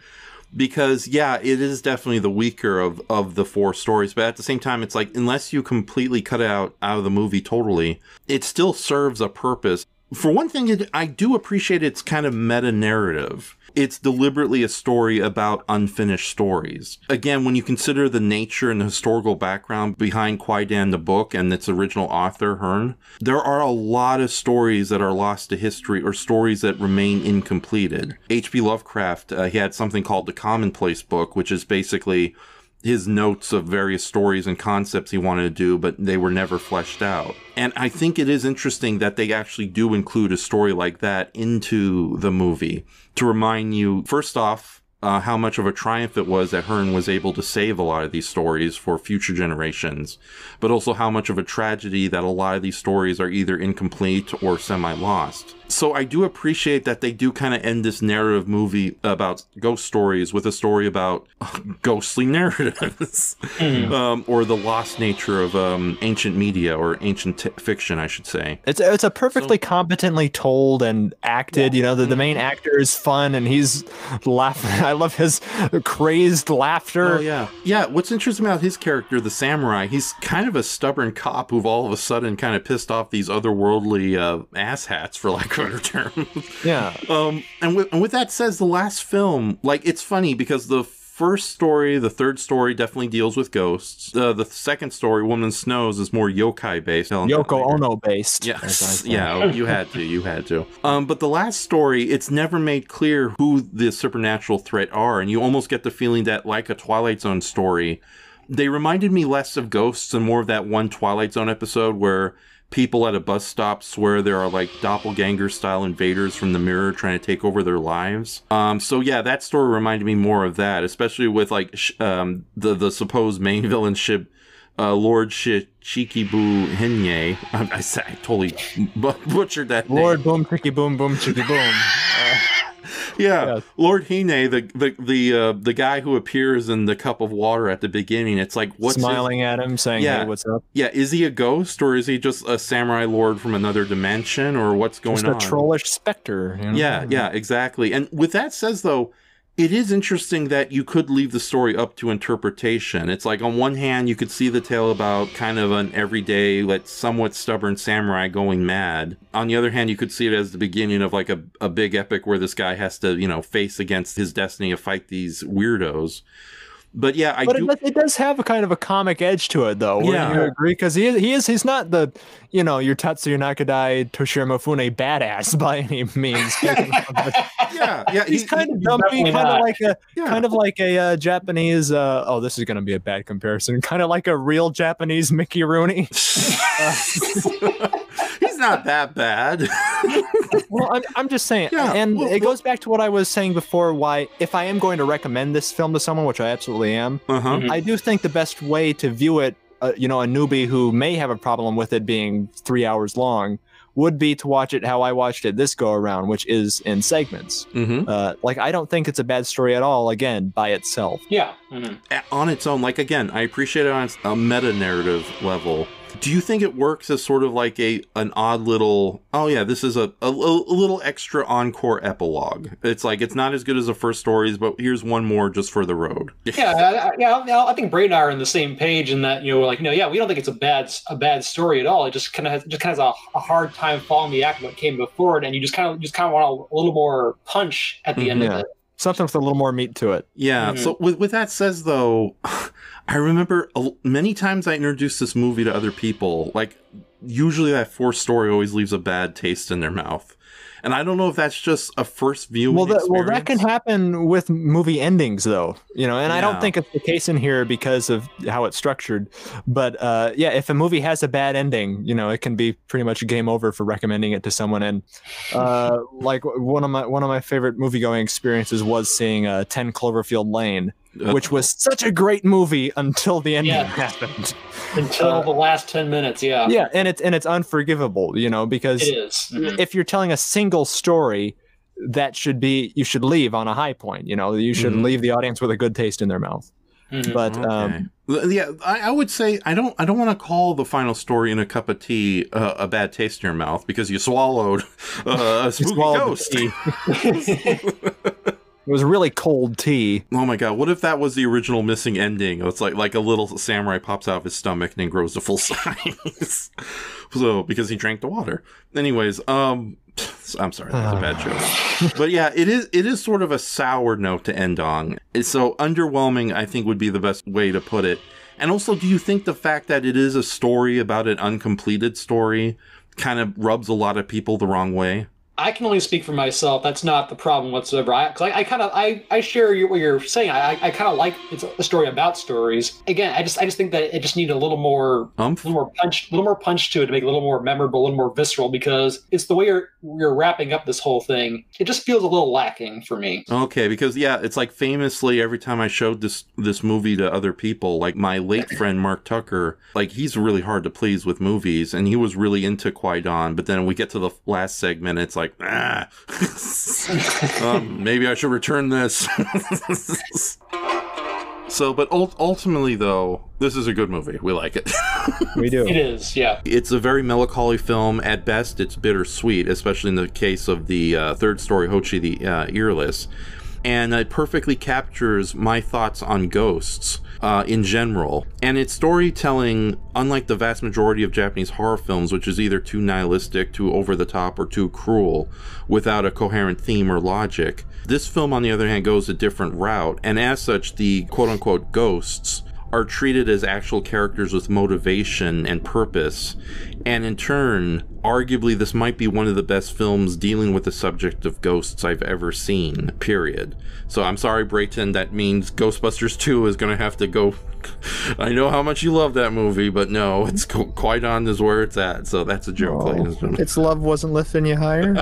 because yeah, it is definitely the weaker of of the four stories. But at the same time, it's like unless you completely cut it out out of the movie totally, it still serves a purpose. For one thing, I do appreciate its kind of meta narrative. It's deliberately a story about unfinished stories. Again, when you consider the nature and the historical background behind Kwaidan the book and its original author, Hearn, there are a lot of stories that are lost to history or stories that remain incompleted. H.P. Lovecraft, uh, he had something called the Commonplace Book, which is basically his notes of various stories and concepts he wanted to do, but they were never fleshed out. And I think it is interesting that they actually do include a story like that into the movie to remind you, first off, uh, how much of a triumph it was that Hearn was able to save a lot of these stories for future generations, but also how much of a tragedy that a lot of these stories are either incomplete or semi lost. So I do appreciate that they do kind of end this narrative movie about ghost stories with a story about (laughs) ghostly narratives, um, or the lost nature of um, ancient media or ancient t- fiction, I should say. It's it's a perfectly competently told and acted. You know, the, the main actor is fun and he's laughing. (laughs) I love his crazed laughter. Oh yeah, yeah. What's interesting about his character, the samurai, he's kind of a stubborn cop who've all of a sudden kind of pissed off these otherworldly uh, asshats, for lack a term. (laughs) Yeah. um, and with, and with that says the last film, like it's funny because the first story, the third story definitely deals with ghosts. Uh, the second story, Woman Snows, is more yokai based. Yoko Ono based. Yeah, as I say. yeah, you had to, you had to. Um, but the last story, it's never made clear who the supernatural threat are, and you almost get the feeling that, like a Twilight Zone story, they reminded me less of ghosts and more of that one Twilight Zone episode where people at a bus stop swear there are like doppelganger style invaders from the mirror trying to take over their lives. Um, so yeah, that story reminded me more of that, especially with like sh- um, the the supposed main (laughs) villain ship. Uh, Lord Sh- Chikibu Henye. (laughs) I, I, said- I totally bu- (laughs) butchered that name. Lord boom tricky boom boom chicky boom. Yeah, (laughs) Yeah. Lord Hine, the the the uh, the guy who appears in the cup of water at the beginning. It's like what's his- smiling at him, saying, Yeah. "Hey, what's up?" yeah, is he a ghost or is he just a samurai lord from another dimension or what's going Just on? a trollish specter. you know? Yeah, yeah, exactly. And with that says though, it is interesting that you could leave the story up to interpretation. It's like on one hand you could see the tale about kind of an everyday, like somewhat stubborn samurai going mad. On the other hand, you could see it as the beginning of like a, a big epic where this guy has to, you know, face against his destiny to fight these weirdos. But yeah, I But do it, does- it does have a kind of a comic edge to it, though. Yeah. You agree? Because he is, he is, he's not the, you know, your Tatsuya Nakadai Toshiro Mifune badass (laughs) by any means. (laughs) yeah, yeah, he's he- kind of dumpy, kind of like a, yeah. kind of like a uh, Japanese. Uh, oh, this is going to be a bad comparison. (laughs) Kind of like a real Japanese Mickey Rooney. He's not that bad. (laughs) well, I'm, I'm just saying, Yeah, and well- it goes back to what I was saying before. Why, if I am going to recommend this film to someone, which I absolutely am, uh-huh. Mhm. I do think the best way to view it, uh, you know, a newbie who may have a problem with it being three hours long, would be to watch it how I watched it this go around, which is in segments. Mm-hmm. Uh, like I don't think it's a bad story at all. Again, by itself. Yeah. mhm. On its own, like again, I appreciate it on a meta narrative level. Do you think it works as sort of like a an odd little? Oh yeah, this is a a, a little extra encore epilogue. It's like it's not as good as the first stories, but here's one more just for the road. (laughs) Yeah, I, I- yeah. I- I think Brayton and I are on the same page in that you know, we're like, no, yeah, we don't think it's a bad a bad story at all. It just kind of has, just kind of has a, a hard time following the act of what came before it, and you just kind of just kind of want a, little more punch at the end of it. Something with a little more meat to it. Yeah. Mhm. So with with that says though, (laughs) I remember a, many times I introduced this movie to other people. Like usually that fourth story always leaves a bad taste in their mouth, and I don't know if that's just a first view. Well, that, well, that can happen with movie endings, though. You know, and I don't think it's the case in here because of how it's structured. But uh, yeah, if a movie has a bad ending, you know, it can be pretty much game over for recommending it to someone. And uh, (laughs) like one of my one of my favorite movie going experiences was seeing uh, Ten Cloverfield Lane, which was such a great movie until the ending Yeah. happened. Until Uh, the last ten minutes. Yeah. Yeah, and it's and it's unforgivable, you know, because It is. Mhm. if you're telling a single story that should be you should leave on a high point you know you should Mhm. leave the audience with a good taste in their mouth Mhm. but um Okay. Well, yeah, I, I would say I don't. I don't want to call the final story in a cup of tea uh, a bad taste in your mouth because you swallowed uh, a (laughs) you spooky swallowed ghost. (laughs) (laughs) it was really cold tea Oh my god! What if that was the original missing ending? It's like like a little samurai pops out of his stomach and then grows to full (laughs) size. so because he drank the water. Anyways, um, (sighs) I'm sorry, that's a bad joke. (sighs) But yeah, it is it is sort of a sour note to end on. So underwhelming. I think would be the best way to put it. And also, do you think the fact that it is a story about an uncompleted story kind of rubs a lot of people the wrong way? I can only speak for myself. That's not the problem whatsoever. I, cause I, I kind of, I, I share your, what you're saying. I, I kind of like it's a story about stories. Again, I just, I just think that it just needed a little more, Umph. a little more punch, a little more punch to it to make it a little more memorable, a little more visceral. Because it's the way you're, you're wrapping up this whole thing. It just feels a little lacking for me. Okay, because yeah, it's like famously every time I showed this this movie to other people, like my late (clears throat) friend Mark Tucker, like he's really hard to please with movies, and he was really into Kwaidan. But then we get to the last segment, it's like ah, (laughs) um, maybe I should return this. so, but ult- ultimately, though, this is a good movie. We like it. We do. It is, yeah. It's a very melancholy film. At best, it's bittersweet, especially in the case of the uh, third story, Hoichi the uh, Earless. And it perfectly captures my thoughts on ghosts uh, in general. And its storytelling, unlike the vast majority of Japanese horror films, which is either too nihilistic, too over the top, or too cruel, without a coherent theme or logic, this film, on the other hand, goes a different route. And as such, the quote unquote ghosts are treated as actual characters with motivation and purpose. And in turn, arguably, this might be one of the best films dealing with the subject of ghosts I've ever seen, period. So I'm sorry, Brayton, that means Ghostbusters 2 is going to have to go. (laughs) I know how much you love that movie, but no, it's qu- Kwaidan is where it's at. So that's a joke, Oh, ladies and gentlemen. its love wasn't lifting you higher.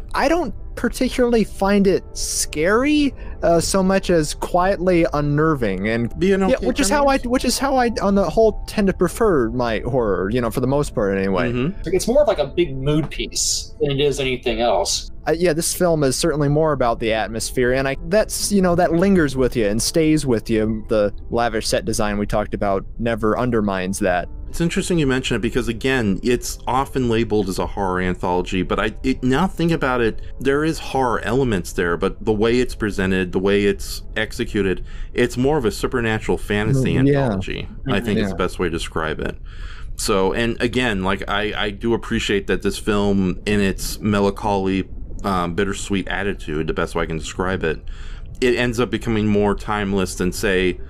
(laughs) I don't particularly find it scary uh, so much as quietly unnerving and Be an yeah, which is how I which is how I on the whole tend to prefer my horror, you know, for the most part anyway. Mhm. It's more of like a big mood piece than it is anything else. Uh, yeah, this film is certainly more about the atmosphere, and I that's you know that lingers with you and stays with you. The lavish set design we talked about never undermines that. It's interesting you mention it because again, it's often labeled as a horror anthology, but I it, now think about it, there is horror elements there, but the way it's presented, the way it's executed, it's more of a supernatural fantasy Mm, yeah. anthology. I think is the best way to describe it. So, and again, like I, I do appreciate that this film, in its melancholy, um, bittersweet attitude, the best way I can describe it, it ends up becoming more timeless than say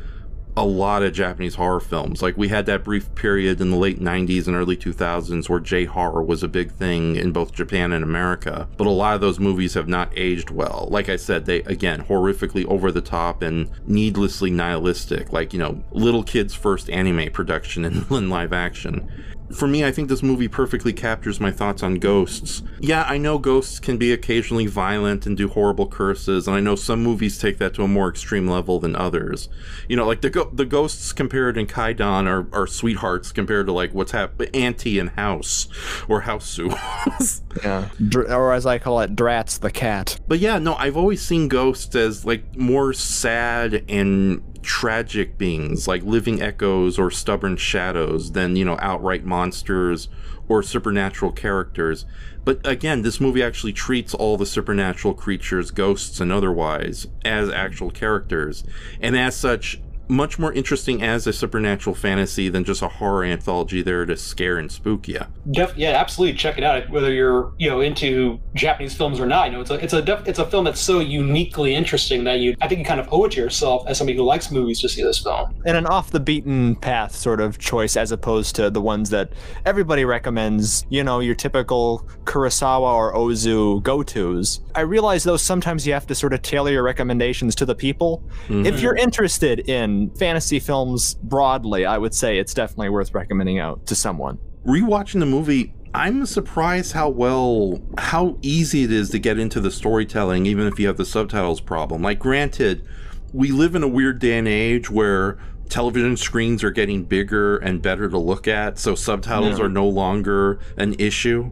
a lot of Japanese horror films. Like we had that brief period in the late 90s and early 2000s where J horror was a big thing in both Japan and America. But a lot of those movies have not aged well. Like I said, they again horrifically over the top and needlessly nihilistic. Like you know, little kids' first anime production in, in (laughs) live action. For me, I think this movie perfectly captures my thoughts on ghosts. Yeah, I know ghosts can be occasionally violent and do horrible curses, and I know some movies take that to a more extreme level than others. You know, like the go- the ghosts compared in Kwaidan are, are sweethearts compared to like what's happening Auntie in House or Hausu. (laughs) Yeah, Dr- or as I call it, Drats the cat. But yeah, no, I've always seen ghosts as like more sad and tragic beings, like living echoes or stubborn shadows, than, you know, outright monsters or supernatural characters. But again, this movie actually treats all the supernatural creatures, ghosts and otherwise, as actual characters. And as such, much more interesting as a supernatural fantasy than just a horror anthology there to scare and spook you. Def- yeah, absolutely. Check it out. Whether you're you know into Japanese films or not, you know it's a it's a def- it's a film that's so uniquely interesting that you I think you kind of owe it to yourself as somebody who likes movies to see this film. and an off the beaten path sort of choice as opposed to the ones that everybody recommends, you know, your typical Kurosawa or Ozu go tos. I realize though sometimes you have to sort of tailor your recommendations to the people. If mm-hmm. you're interested in fantasy films broadly, I would say it's definitely worth recommending out to someone. rewatching the movie i'm surprised how well how easy it is to get into the storytelling even if you have the subtitles problem. Like granted we live in a weird day and age where television screens are getting bigger and better to look at so subtitles are no longer an issue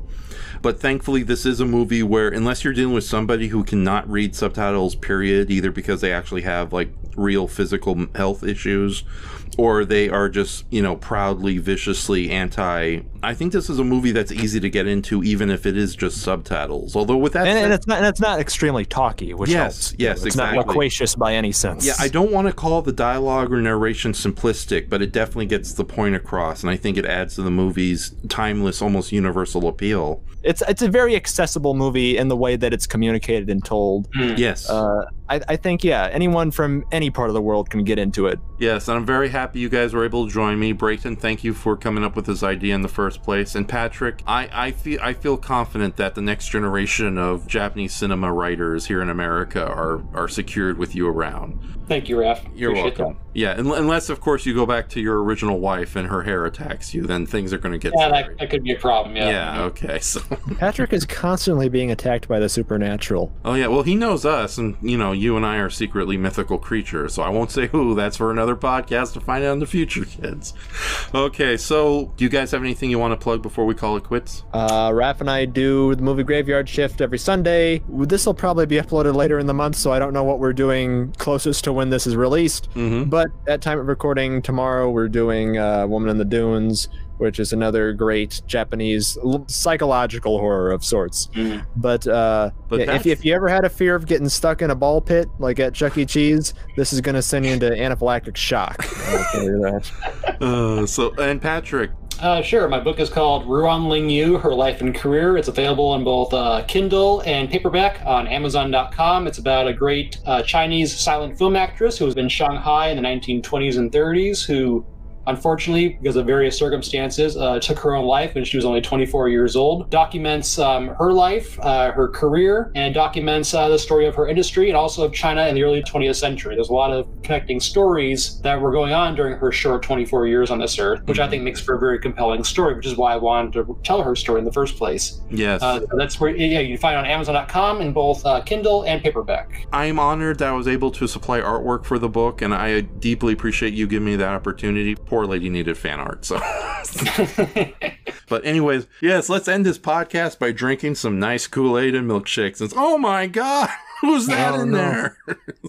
but thankfully this is a movie where unless you're dealing with somebody who cannot read subtitles period either because they actually have like real physical health issues or they are just you know proudly viciously anti i think this is a movie that's easy to get into even if it is just subtitles although with that And, said- and it's not and it's not extremely talky, which Yes, helps. yes, it's not loquacious by any sense. yeah i don't want to call the dialogue or narration simplistic but it definitely gets the point across and i think it adds to the movie's timeless almost universal appeal It's it's a very accessible movie in the way that it's communicated and told. yes Uh, I, I think yeah, anyone from any part of the world can get into it. Yes, and I'm very happy you guys were able to join me. Brayton, thank you for coming up with this idea in the first place. And Patrick, I, I feel I feel confident that the next generation of Japanese cinema writers here in America are are secured with you around. Thank you, Raf. You're Appreciate welcome. Yeah, unless of course you go back to your original wife and her hair attacks you, then things are going to get. Yeah, that, that could be a problem. Yeah. yeah. Okay. So. Patrick is constantly being attacked by the supernatural. Oh yeah. Well, he knows us, and you know, you and I are secretly mythical creatures. So I won't say who. That's for another podcast to find out in the future, (laughs) kids. Okay. So, do you guys have anything you want to plug before we call it quits? Uh, Raf and I do the movie Graveyard Shift every Sunday. This will probably be uploaded later in the month, so I don't know what we're doing closest to when this is released. Mm-hmm. But at time of recording tomorrow, we're doing uh, Woman in the Dunes, which is another great Japanese l- psychological horror of sorts. Mhm. But, uh, But yeah, if, if you ever had a fear of getting stuck in a ball pit, like at Chuck E. Cheese, this is going to send you into anaphylactic shock. (laughs) I'll tell you that. (laughs) Uh, so, and Patrick, Uh, sure. My book is called Ruan Lingyu: Her Life and Career. It's available on both uh, Kindle and paperback on Amazon.com. It's about a great uh, Chinese silent film actress who was in Shanghai in the 1920s and 30s, who unfortunately, because of various circumstances, uh, took her own life when she was only 24 years old. Documents um, her life, uh, her career, and documents uh, the story of her industry and also of China in the early 20th century. There's a lot of connecting stories that were going on during her short 24 years on this earth, which I think makes for a very compelling story, which is why I wanted to tell her story in the first place. yes, Uh, that's where yeah, you can find it on Amazon.com in both uh, Kindle and paperback. I am honored that I was able to supply artwork for the book, and I deeply appreciate you giving me that opportunity. Poor lady needed fan art, so. (laughs) but anyways, yes, let's end this podcast by drinking some nice Kool Aid and milkshakes. And oh my God, (laughs) who's that Oh, in no. there?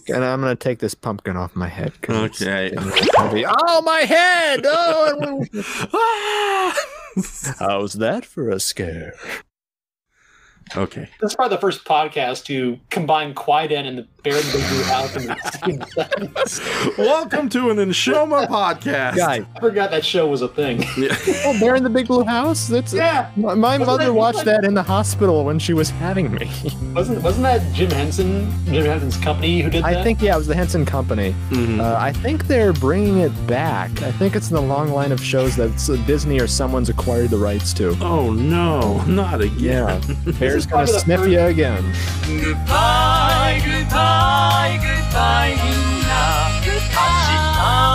And I'm going to take this pumpkin off my head. Okay. Oh, my head! Oh, (laughs) how's that for a scare? Okay. That's probably the first podcast to combine Kwaidan and the Bear in the Big Blue House in the same sentence. Welcome to an Enshohma podcast. Guy, I forgot that show was a thing. (laughs) Yeah. oh, Bear in the Big Blue House? That's Yeah. My, my Wasn't mother that- watched that in the hospital when she was having me. Wasn't wasn't that Jim Henson, Jim Henson's company who did that? I think yeah, it was the Henson Company. Mhm. Uh, I think they're bringing it back. I think it's in the long line of shows that Disney or someone's acquired the rights to. oh no, not again. Yeah, (laughs) Bear's gonna probably the sniff first- you again. Goodbye, goodbye, goodbye みんな明日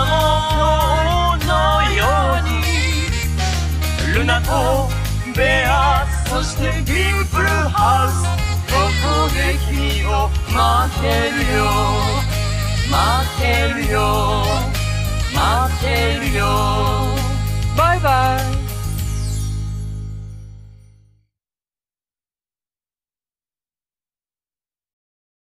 も今日のようにルナとベアそしてディンプルハウスここで君を待ってるよ待ってるよ待ってるよ